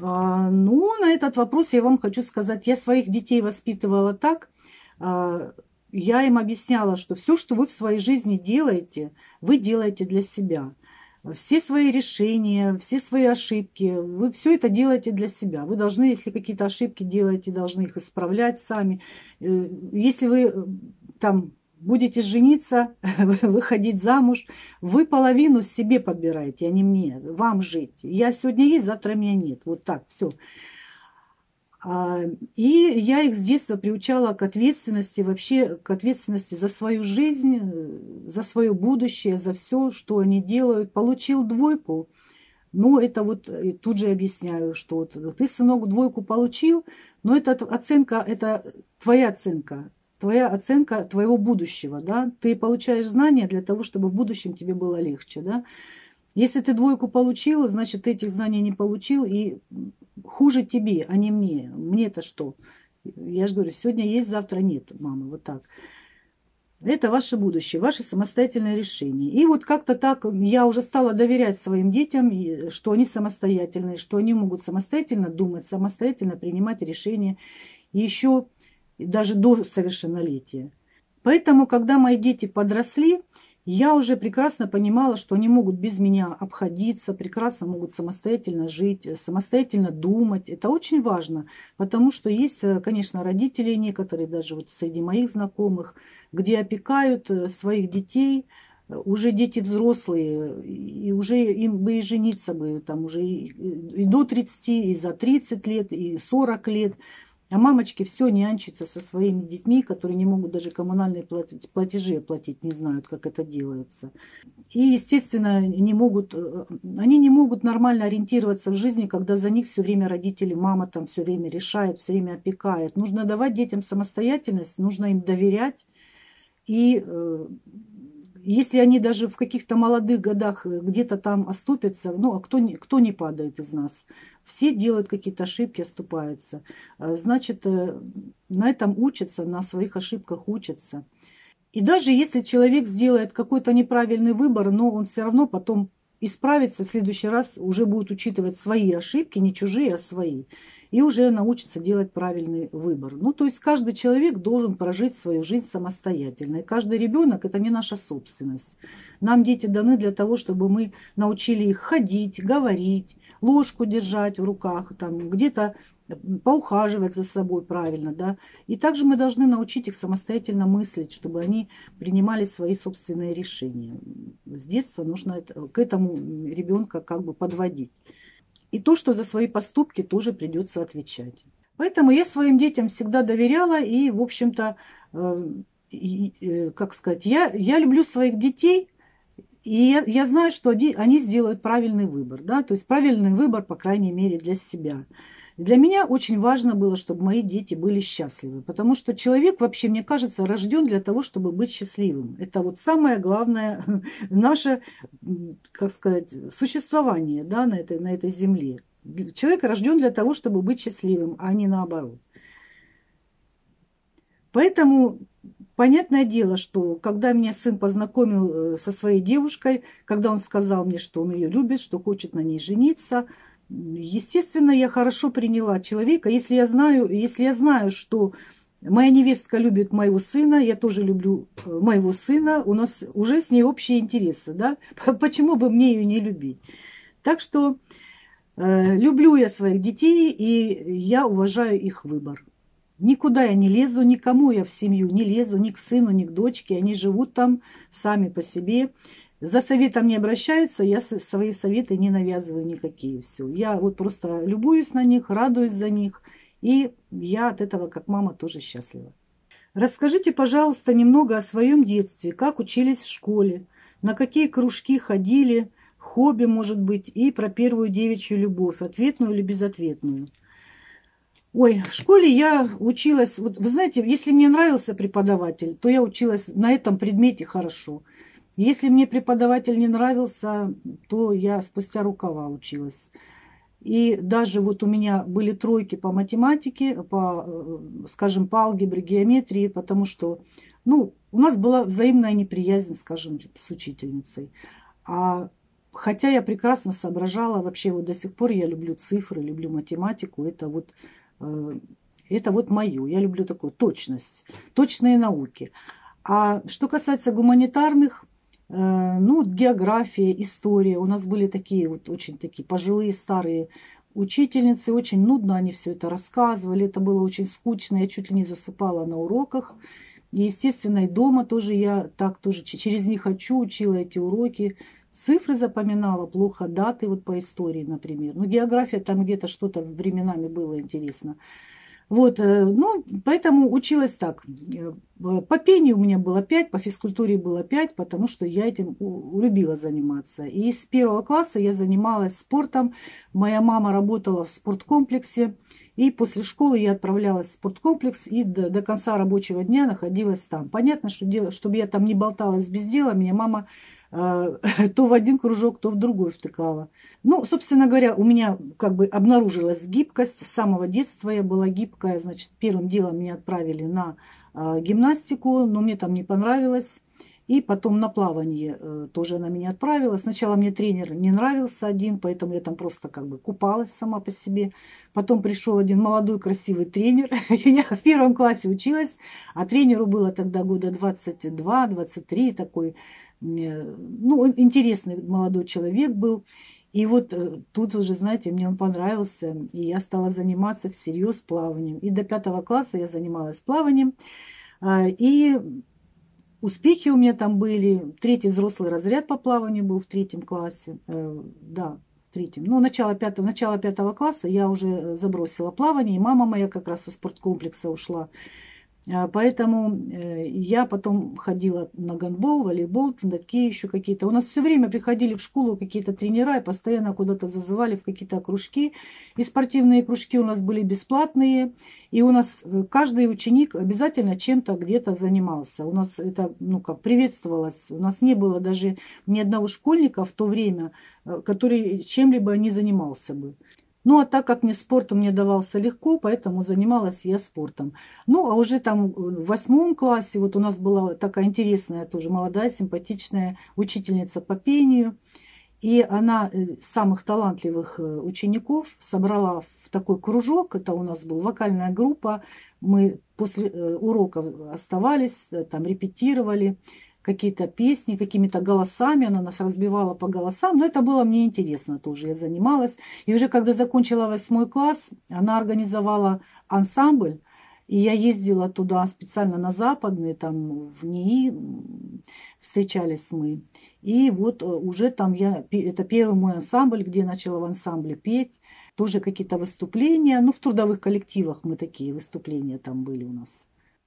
А, ну, на этот вопрос я вам хочу сказать. Я своих детей воспитывала так, а, я им объясняла, что все, что вы в своей жизни делаете, вы делаете для себя. Все свои решения, все свои ошибки, вы все это делаете для себя. Вы должны, если какие-то ошибки делаете, должны их исправлять сами. Э, если вы э, там будете жениться, выходить замуж, вы половину себе подбираете, а не мне, вам жить. Я сегодня есть, завтра меня нет. Вот так, все. А, и я их с детства приучала к ответственности, вообще к ответственности за свою жизнь, за свое будущее, за все, что они делают. Получил двойку, ну, это вот тут же объясняю, что вот ты, сынок, двойку получил, но это оценка, это твоя оценка, твоя оценка твоего будущего, да. Ты получаешь знания для того, чтобы в будущем тебе было легче, да. Если ты двойку получил, значит, ты этих знаний не получил, и хуже тебе, а не мне. Мне-то что? Я же говорю, сегодня есть, завтра нет, мама, вот так. Это ваше будущее, ваше самостоятельное решение. И вот как-то так я уже стала доверять своим детям, что они самостоятельные, что они могут самостоятельно думать, самостоятельно принимать решения, еще даже до совершеннолетия. Поэтому, когда мои дети подросли, я уже прекрасно понимала, что они могут без меня обходиться, прекрасно могут самостоятельно жить, самостоятельно думать. Это очень важно, потому что есть, э, конечно, родители некоторые, даже вот среди моих знакомых, где опекают э, своих детей, уже дети взрослые, и уже им бы и жениться бы, там уже и, до 30, и за 30 лет, и 40 лет – а мамочки все нянчатся со своими детьми, которые не могут даже коммунальные платежи оплатить, не знают, как это делается. И, естественно, не могут, э, они не могут нормально ориентироваться в жизни, когда за них все время родители, мама там все время решает, все время опекает. Нужно давать детям самостоятельность, нужно им доверять. И э, если они даже в каких-то молодых годах э, где-то там оступятся, ну, а кто не, кто не падает из нас? Все делают какие-то ошибки, оступаются. А, значит, э, на этом учатся, на своих ошибках учатся. И даже если человек сделает какой-то неправильный выбор, но он все равно потом исправится в следующий раз, уже будет учитывать свои ошибки, не чужие, а свои. И уже научится делать правильный выбор. Ну, то есть каждый человек должен прожить свою жизнь самостоятельно. И каждый ребенок – это не наша собственность. Нам дети даны для того, чтобы мы научили их ходить, говорить, ложку держать в руках, там, где-то поухаживать за собой правильно, да. И также мы должны научить их самостоятельно мыслить, чтобы они принимали свои собственные решения. С детства нужно к этому ребенка как бы подводить. И то, что за свои поступки тоже придется отвечать. Поэтому я своим детям всегда доверяла и, в общем-то, э, э, как сказать, я, я люблю своих детей, и я, я знаю, что они, они сделают правильный выбор, да, то есть правильный выбор, по крайней мере, для себя. Для меня очень важно было, чтобы мои дети были счастливы, потому что человек вообще, мне кажется, рожден для того, чтобы быть счастливым. Это вот самое главное наше, как сказать, существование да, на, этой, на этой земле. Человек рожден для того, чтобы быть счастливым, а не наоборот. Поэтому понятное дело, что когда меня сын познакомил э, со своей девушкой, когда он сказал мне, что он ее любит, что хочет на ней жениться, естественно, я хорошо приняла человека. Если я знаю, если я знаю, что моя невестка любит моего сына, я тоже люблю э, моего сына, у нас уже с ней общие интересы, да? Почему бы мне ее не любить? Так что э, люблю я своих детей, и я уважаю их выбор. Никуда я не лезу, никому я в семью не лезу, ни к сыну, ни к дочке. Они живут там сами по себе. За советом не обращаются, я свои советы не навязываю никакие. Все. Я вот просто любуюсь на них, радуюсь за них. И я от этого, как мама, тоже счастлива. Расскажите, пожалуйста, немного о своем детстве. Как учились в школе, на какие кружки ходили, хобби, может быть, и про первую девичью любовь, ответную или безответную. Ой, в школе я училась, вот вы знаете, если мне нравился преподаватель, то я училась на этом предмете хорошо. Если мне преподаватель не нравился, то я спустя рукава училась. И даже вот у меня были тройки по математике, по, э, скажем, по алгебре, геометрии, потому что, ну, у нас была взаимная неприязнь, скажем, с учительницей. А хотя я прекрасно соображала, вообще вот до сих пор я люблю цифры, люблю математику, это вот, э, это вот мое. Я люблю такую точность, точные науки. А что касается гуманитарных, ну, география, история. У нас были такие вот очень такие пожилые старые учительницы. Очень нудно они все это рассказывали. Это было очень скучно. Я чуть ли не засыпала на уроках. И, естественно, и дома тоже я так тоже через них хочу, учила эти уроки. Цифры запоминала, плохо даты вот по истории, например. Ну, география там где-то что-то временами было интересно. Вот, э, ну, поэтому училась так. Э, по пению у меня было 5, по физкультуре было 5, потому что я этим любила заниматься. И с первого класса я занималась спортом. Моя мама работала в спорткомплексе. И после школы я отправлялась в спорткомплекс и до, до конца рабочего дня находилась там. Понятно, что дело, чтобы я там не болталась без дела, меня мама то в один кружок, то в другой втыкала. Ну, собственно говоря, у меня как бы обнаружилась гибкость. С самого детства я была гибкая. Значит, первым делом меня отправили на э, гимнастику, но мне там не понравилось. И потом на плавание э, тоже она меня отправила. Сначала мне тренер не нравился один, поэтому я там просто как бы купалась сама по себе. Потом пришел один молодой красивый тренер. Я в первом классе училась, а тренеру было тогда года 22-23 такой ну, интересный молодой человек был. И вот э, тут уже, знаете, мне он понравился, и я стала заниматься всерьез плаванием. И до пятого класса я занималась плаванием. А, и успехи у меня там были. Третий взрослый разряд по плаванию был в третьем классе. Э, да, третьем. Ну, начало пятого, начало пятого класса я уже забросила плавание, и мама моя как раз со спорткомплекса ушла. А, поэтому э, я потом ходила на гандбол, волейбол, такие еще какие-то. У нас все время приходили в школу какие-то тренера и постоянно куда-то зазывали в какие-то кружки. И спортивные кружки у нас были бесплатные. И у нас э, каждый ученик обязательно чем-то где-то занимался. У нас это ну, как приветствовалось. У нас не было даже ни одного школьника в то время, э, который чем-либо не занимался бы. Ну, а так как мне спорт мне давался легко, поэтому занималась я спортом. Ну, а уже там в восьмом классе вот у нас была такая интересная, тоже молодая, симпатичная учительница по пению. И она э, самых талантливых э, учеников собрала в такой кружок. Это у нас была вокальная группа. Мы после э, уроков оставались, там репетировали какие-то песни, какими-то голосами, она нас разбивала по голосам, но это было мне интересно тоже, я занималась. И уже когда закончила восьмой класс, она организовала ансамбль, и я ездила туда специально на западный, там в НИИ встречались мы. И вот э, уже там я, это первый мой ансамбль, где я начала в ансамбле петь, тоже какие-то выступления, ну в трудовых коллективах мы такие выступления там были у нас.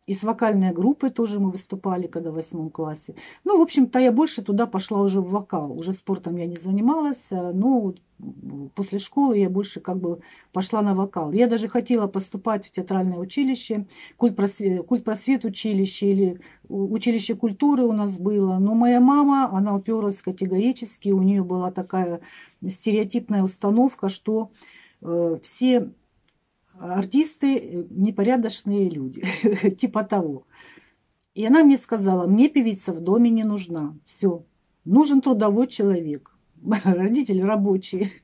И с вокальной группой тоже мы выступали, когда в восьмом классе. Ну, в общем-то, я больше туда пошла уже в вокал. Уже спортом я не занималась, а, но после школы я больше как бы пошла на вокал. Я даже хотела поступать в театральное училище, культпросвет, культпросвет училище или училище культуры у нас было. Но моя мама, она уперлась категорически, у нее была такая стереотипная установка, что э, все артисты э, непорядочные люди, типа того. И она мне сказала, мне певица в доме не нужна. Все, нужен трудовой человек. Родители рабочие.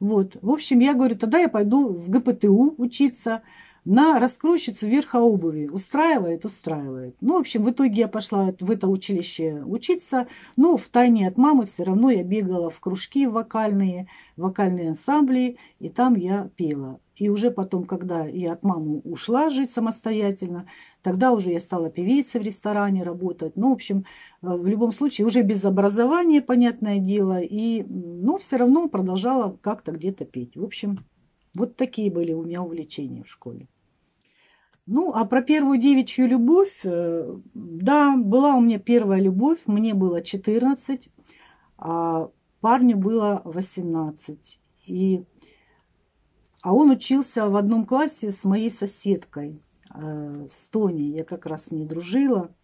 Вот. В общем, я говорю, тогда я пойду в ГПТУ учиться на раскройщицу верха обуви. Устраивает, устраивает. Ну, в общем, в итоге я пошла в это училище учиться, но в тайне от мамы все равно я бегала в кружки вокальные, вокальные ансамбли, и там я пела. И уже потом, когда я от мамы ушла жить самостоятельно, тогда уже я стала певицей в ресторане работать. Ну, в общем, э, в любом случае, уже без образования, понятное дело, и, но все равно продолжала как-то где-то петь. В общем, вот такие были у меня увлечения в школе. Ну, а про первую девичью любовь, э, да, была у меня первая любовь, мне было 14, а парню было 18. И а он учился в одном классе с моей соседкой, э, с Тони. Я как раз с ней дружила.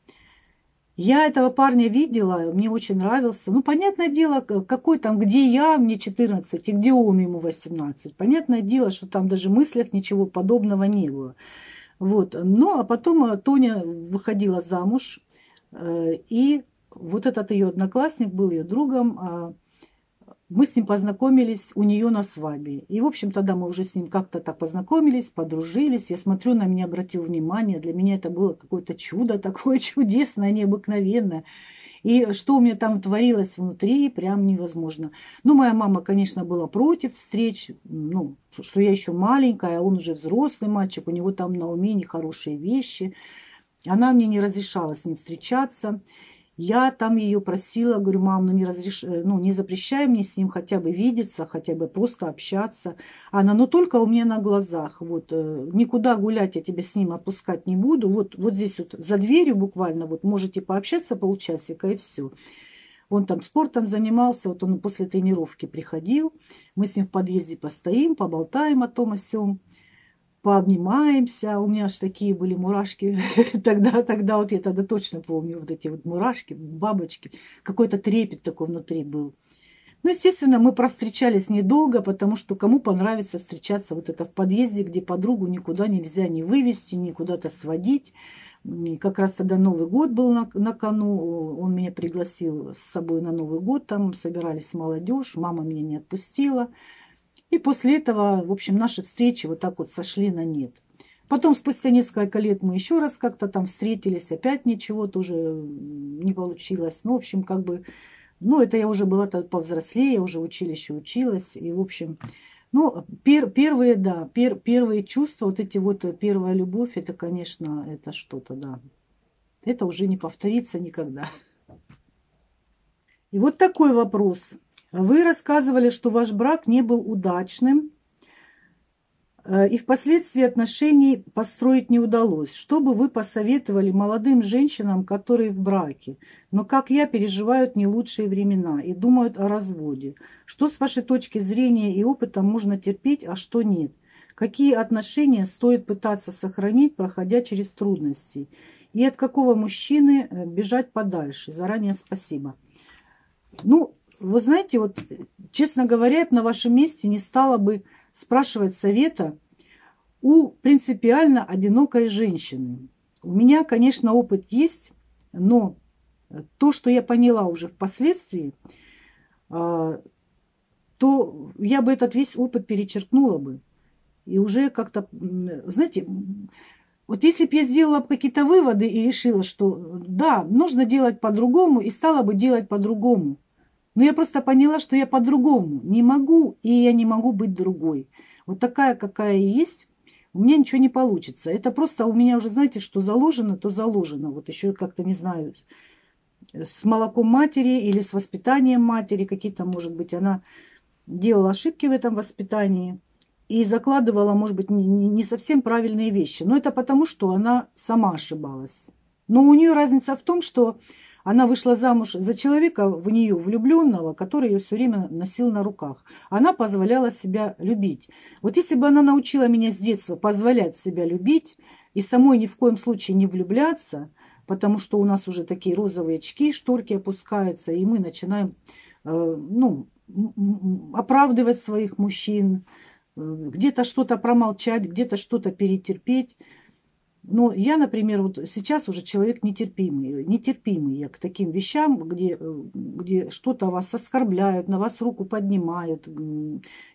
Я этого парня видела, мне очень нравился. Ну, понятное дело, какой там, где я, мне 14, и где он, ему 18. Понятное дело, что там даже мыслях ничего подобного не было. Вот. Ну, а потом э, Тоня выходила замуж, э, и вот этот ее одноклассник был ее другом, а мы с ним познакомились у нее на свадьбе. И, в общем, тогда мы уже с ним как-то так познакомились, подружились. Я смотрю, на меня обратил внимание. Для меня это было какое-то чудо такое чудесное, необыкновенное. И что у меня там творилось внутри, прям невозможно. Ну, моя мама, конечно, была против встреч, ну, что я еще маленькая, а он уже взрослый мальчик, у него там на уме нехорошие вещи. Она мне не разрешала с ним встречаться. Я там ее просила, говорю, мам, ну не, разреш... Э, ну не запрещай мне с ним хотя бы видеться, хотя бы просто общаться. Она, ну только у меня на глазах, вот, э, никуда гулять я тебя с ним отпускать не буду. Вот, вот здесь вот за дверью буквально, вот можете пообщаться полчасика и все. Он там спортом занимался, вот он после тренировки приходил, мы с ним в подъезде постоим, поболтаем о том, о сём пообнимаемся. У меня аж такие были мурашки. тогда, тогда вот я тогда точно помню вот эти вот мурашки, бабочки. Какой-то трепет такой внутри был. Ну, естественно, мы провстречались недолго, потому что кому понравится встречаться вот это в подъезде, где подругу никуда нельзя не вывести, ни куда-то сводить. Как раз тогда Новый год был на, на кону, он меня пригласил с собой на Новый год, там собирались молодежь, мама меня не отпустила. И после этого, в общем, наши встречи вот так вот сошли на нет. Потом, спустя несколько лет, мы еще раз как-то там встретились, опять ничего тоже не получилось. Ну, в общем, как бы, ну, это я уже была повзрослее, уже в училище училась. И, в общем, ну, пер, первые, да, пер, первые чувства, вот эти вот, первая любовь, это, конечно, это что-то, да. Это уже не повторится никогда. И вот такой вопрос. Вы рассказывали, что ваш брак не был удачным, э, и впоследствии отношений построить не удалось. Что бы вы посоветовали молодым женщинам, которые в браке, но, как я, переживают не лучшие времена и думают о разводе? Что с вашей точки зрения и опыта можно терпеть, а что нет? Какие отношения стоит пытаться сохранить, проходя через трудности? И от какого мужчины э, бежать подальше? Заранее спасибо. Ну, вы знаете, вот, честно говоря, на вашем месте не стала бы спрашивать совета у принципиально одинокой женщины. У меня, конечно, опыт есть, но то, что я поняла уже впоследствии, а, то я бы этот весь опыт перечеркнула бы. И уже как-то, знаете, вот если бы я сделала какие-то выводы и решила, что да, нужно делать по-другому, и стала бы делать по-другому – но я просто поняла, что я по-другому не могу, и я не могу быть другой. Вот такая, какая есть, у меня ничего не получится. Это просто у меня уже, знаете, что заложено, то заложено. Вот еще как-то, не знаю, с молоком матери или с воспитанием матери какие-то, может быть, она делала ошибки в этом воспитании и закладывала, может быть, не совсем правильные вещи. Но это потому, что она сама ошибалась. Но у нее разница в том, что она вышла замуж за человека в нее влюбленного, который ее все время носил на руках. Она позволяла себя любить. Вот если бы она научила меня с детства позволять себя любить и самой ни в коем случае не влюбляться, потому что у нас уже такие розовые очки, шторки опускаются, и мы начинаем э, ну, оправдывать своих мужчин, э, где-то что-то промолчать, где-то что-то перетерпеть. Но я, например, вот сейчас уже человек нетерпимый, нетерпимый я к таким вещам, где, где что-то вас оскорбляют, на вас руку поднимают,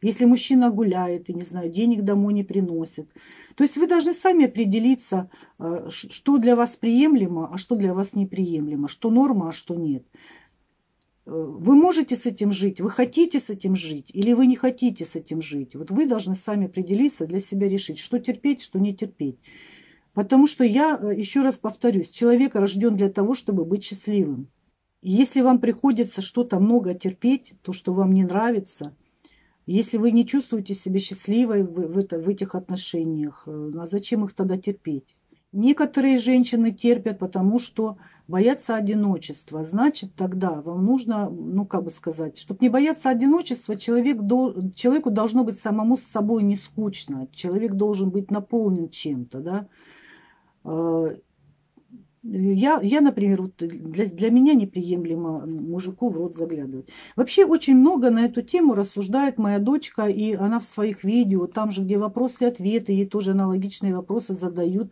если мужчина гуляет и, не знаю, денег домой не приносит. То есть вы должны сами определиться, э, что для вас приемлемо, а что для вас неприемлемо, что норма, а что нет. Э, вы можете с этим жить, вы хотите с этим жить или вы не хотите с этим жить. Вот вы должны сами определиться, для себя решить, что терпеть, что не терпеть. Потому что я, э, еще раз повторюсь, человек рожден для того, чтобы быть счастливым. Если вам приходится что-то много терпеть, то, что вам не нравится, если вы не чувствуете себя счастливой в, в, это, в этих отношениях, э, а зачем их тогда терпеть? Некоторые женщины терпят, потому что боятся одиночества. Значит, тогда вам нужно, ну, как бы сказать, чтобы не бояться одиночества, человек, человеку должно быть самому с собой не скучно. Человек должен быть наполнен чем-то, да. Э, я, я например, вот для, для меня неприемлемо мужику в рот заглядывать. Вообще очень много на эту тему рассуждает моя дочка, и она в своих видео, там же, где вопросы и ответы, ей тоже аналогичные вопросы задают.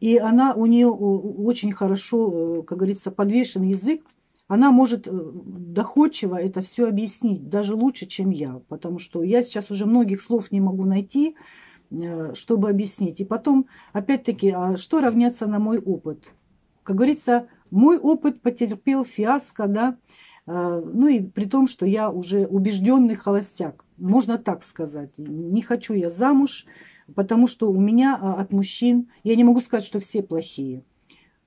И она, у нее очень хорошо, э, как говорится, подвешен язык, она может э, доходчиво это все объяснить, даже лучше, чем я, потому что я сейчас уже многих слов не могу найти, чтобы объяснить. И потом, опять-таки, а что равняться на мой опыт? Как говорится, мой опыт потерпел фиаско, да, э, ну и при том, что я уже убежденный холостяк, можно так сказать. Не хочу я замуж, потому что у меня а, от мужчин, я не могу сказать, что все плохие – Э,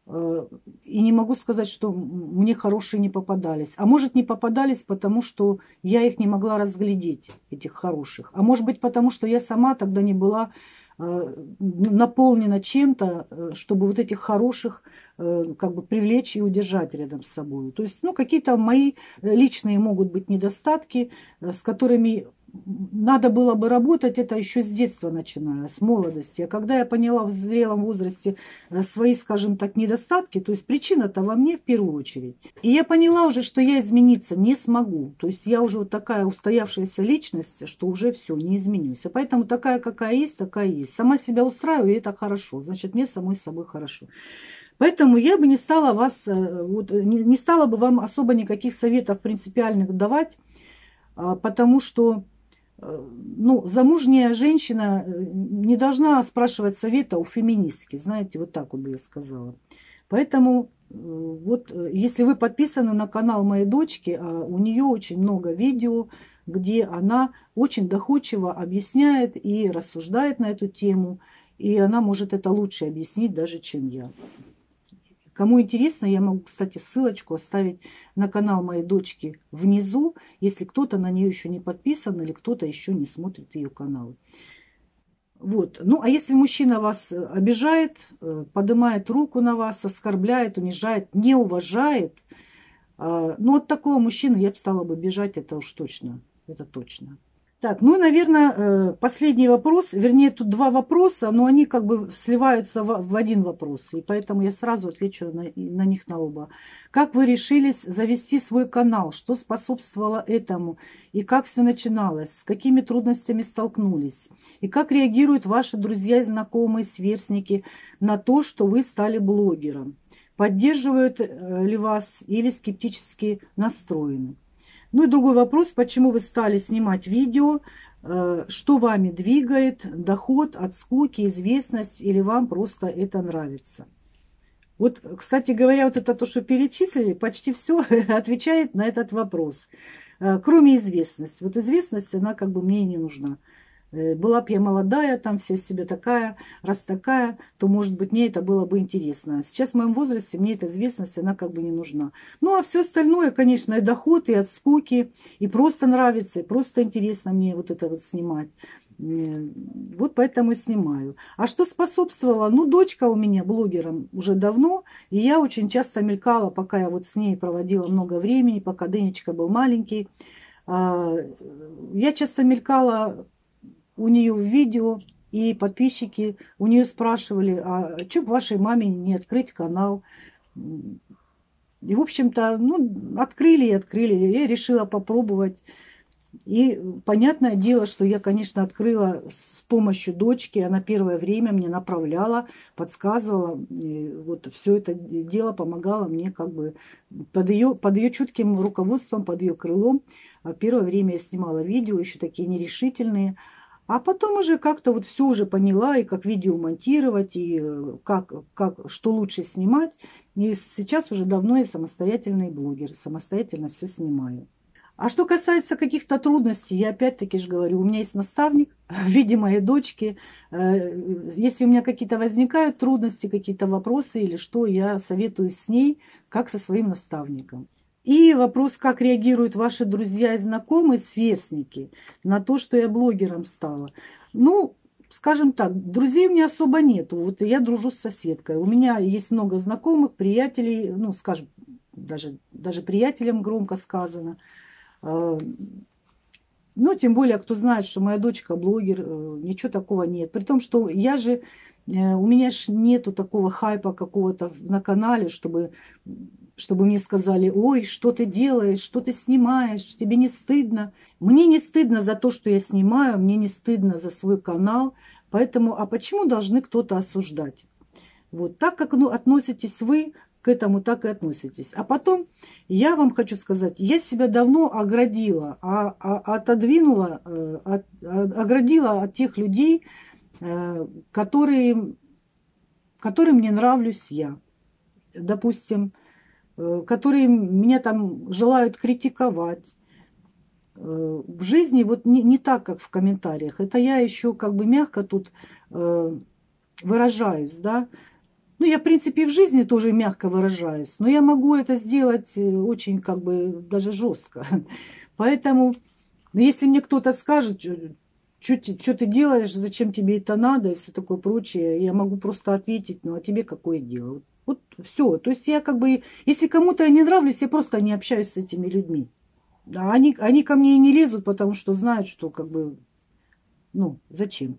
и не могу сказать, что мне хорошие не попадались. А может, не попадались, потому что я их не могла разглядеть, этих хороших. А может быть, потому что я сама тогда не была э, наполнена чем-то, э, чтобы вот этих хороших как бы привлечь и удержать рядом с собой. То есть, ну, какие-то мои личные могут быть недостатки, с которыми надо было бы работать это еще с детства начиная, с молодости. А когда я поняла в зрелом возрасте э, свои, скажем так, недостатки, то есть причина-то во мне в первую очередь. И я поняла уже, что я измениться не смогу. То есть я уже вот такая устоявшаяся личность, что уже все, не изменюсь. А поэтому такая, какая есть, такая есть. Сама себя устраиваю, и это хорошо. Значит, мне самой собой хорошо. Поэтому я бы не стала вас, э, вот, не стала бы вам особо никаких советов принципиальных давать, а, потому что ну, замужняя женщина э, не должна спрашивать совета у феминистки, знаете, вот так вот бы я сказала. Поэтому э, вот э, если вы подписаны на канал моей дочки, а у нее очень много видео, где она очень доходчиво объясняет и рассуждает на эту тему, и она может это лучше объяснить даже, чем я. Кому интересно, я могу, кстати, ссылочку оставить на канал моей дочки внизу, если кто-то на нее еще не подписан или кто-то еще не смотрит ее каналы. Вот. Ну, а если мужчина вас обижает, э, поднимает руку на вас, оскорбляет, унижает, не уважает, э, ну, от такого мужчины я бы стала бы бежать, это уж точно, это точно. Так, ну, наверное, э, последний вопрос, вернее, тут два вопроса, но они как бы сливаются в один вопрос, и поэтому я сразу отвечу на, на них на оба. Как вы решились завести свой канал? Что способствовало этому? И как все начиналось? С какими трудностями столкнулись? И как реагируют ваши друзья и знакомые, сверстники на то, что вы стали блогером? Поддерживают э, ли вас или скептически настроены? Ну и другой вопрос, почему вы стали снимать видео, э, что вами двигает, доход от скуки, известность, или вам просто это нравится. Вот, кстати говоря, вот это то, что перечислили, почти все отвечает на этот вопрос. Э, кроме известности. Вот известность, она как бы мне не нужна. Э, была бы я молодая, там вся себе такая, раз такая, то, может быть, мне это было бы интересно. Сейчас в моем возрасте мне эта известность, она как бы не нужна. Ну, а все остальное, конечно, и доход, и от скуки, и просто нравится, и просто интересно мне вот это вот снимать. Э, вот поэтому и снимаю. А что способствовало? Ну, дочка у меня блогером уже давно, и я очень часто мелькала, пока я вот с ней проводила много времени, пока Денечка был маленький. А, я часто мелькала у нее в видео, и подписчики у нее спрашивали, а что бы вашей маме не открыть канал? И, в общем-то, ну, открыли и открыли. Я решила попробовать. И понятное дело, что я, конечно, открыла с помощью дочки. Она первое время мне направляла, подсказывала. И вот все это дело помогало мне как бы под ее, под ее чутким руководством, под ее крылом. А первое время я снимала видео, еще такие нерешительные. А потом уже как-то вот все уже поняла, и как видео монтировать, и э, как, как, что лучше снимать. И сейчас уже давно я самостоятельный блогер, самостоятельно все снимаю. А что касается каких-то трудностей, я опять-таки же говорю, у меня есть наставник в виде моей дочки. Э, если у меня какие-то возникают трудности, какие-то вопросы или что, я советую с ней, как со своим наставником. И вопрос, как реагируют ваши друзья и знакомые, сверстники, на то, что я блогером стала. Ну, скажем так, друзей у меня особо нету. Вот я дружу с соседкой. У меня есть много знакомых, приятелей, ну, скажем, даже, даже приятелям громко сказано. А, Ну, тем более, кто знает, что моя дочка блогер, э, ничего такого нет. При том, что я же, э, у меня же нету такого хайпа какого-то на канале, чтобы, чтобы мне сказали, ой, что ты делаешь, что ты снимаешь, тебе не стыдно. Мне не стыдно за то, что я снимаю, мне не стыдно за свой канал. Поэтому, а почему должны кто-то осуждать? Вот так как ну, относитесь вы к этому так и относитесь. А потом я вам хочу сказать, я себя давно оградила, а, а, отодвинула, э, от, а, оградила от тех людей, э, которые, которым не нравлюсь я. Допустим, э, которые меня там желают критиковать. В жизни вот не, не так, как в комментариях. Это я еще как бы мягко тут выражаюсь, да. Ну, я, в принципе, в жизни тоже мягко выражаюсь, но я могу это сделать э, очень, как бы, даже жестко. Поэтому, ну, если мне кто-то скажет, что ты делаешь, зачем тебе это надо и все такое прочее, я могу просто ответить, ну, а тебе какое дело? Вот все. То есть я как бы, если кому-то я не нравлюсь, я просто не общаюсь с этими людьми. Да, они, они ко мне и не лезут, потому что знают, что как бы, ну, зачем.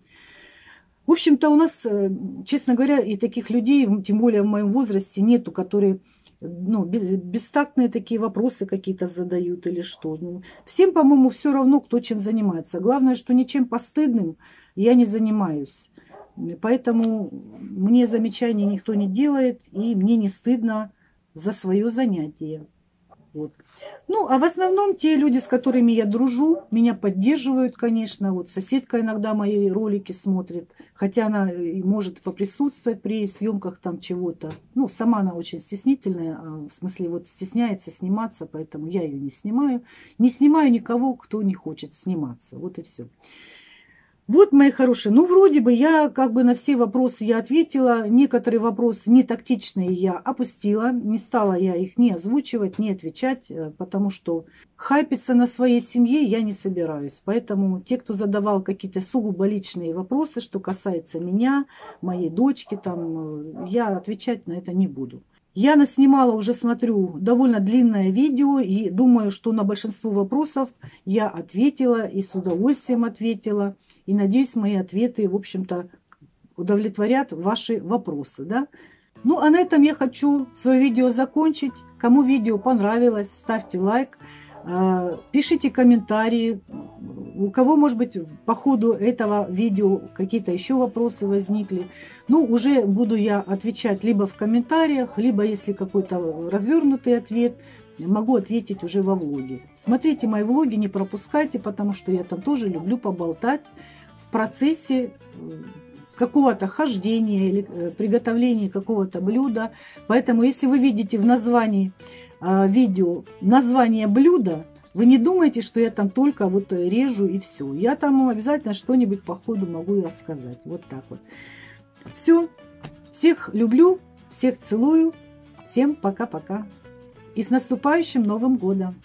В общем-то, у нас, э, честно говоря, и таких людей, тем более в моем возрасте, нету, которые ну, бестактные такие вопросы какие-то задают или что. Ну, всем, по-моему, все равно, кто чем занимается. Главное, что ничем постыдным я не занимаюсь. Поэтому мне замечаний никто не делает, и мне не стыдно за свое занятие. Вот. Ну, а в основном те люди, с которыми я дружу, меня поддерживают, конечно. Вот соседка иногда мои ролики смотрит, хотя она может поприсутствовать при съемках там чего-то. Ну, сама она очень стеснительная, а, в смысле вот стесняется сниматься, поэтому я ее не снимаю. Не снимаю никого, кто не хочет сниматься. Вот и все. Вот, мои хорошие, ну, вроде бы я как бы на все вопросы я ответила. Некоторые вопросы не тактичные я опустила. Не стала я их не озвучивать, не отвечать, э, потому что хайпиться на своей семье я не собираюсь. Поэтому те, кто задавал какие-то сугубо личные вопросы, что касается меня, моей дочки, там, э, я отвечать на это не буду. Я наснимала уже, смотрю, довольно длинное видео и думаю, что на большинство вопросов я ответила и с удовольствием ответила. И надеюсь, мои ответы, в общем-то, удовлетворят ваши вопросы. Да? Ну, а на этом я хочу свое видео закончить. Кому видео понравилось, ставьте лайк. А, пишите комментарии. У кого, может быть, по ходу этого видео какие-то еще вопросы возникли. Ну, уже буду я отвечать либо в комментариях, либо, если какой-то развернутый ответ, могу ответить уже во влоге. Смотрите мои влоги, не пропускайте, потому что я там тоже люблю поболтать в процессе э, какого-то хождения или э, приготовления какого-то блюда. Поэтому, если вы видите в названии видео название блюда, вы не думайте, что я там только вот режу и все. Я там обязательно что-нибудь по ходу могу и рассказать. Вот так вот. Все. Всех люблю, всех целую. Всем пока-пока. И с наступающим Новым Годом!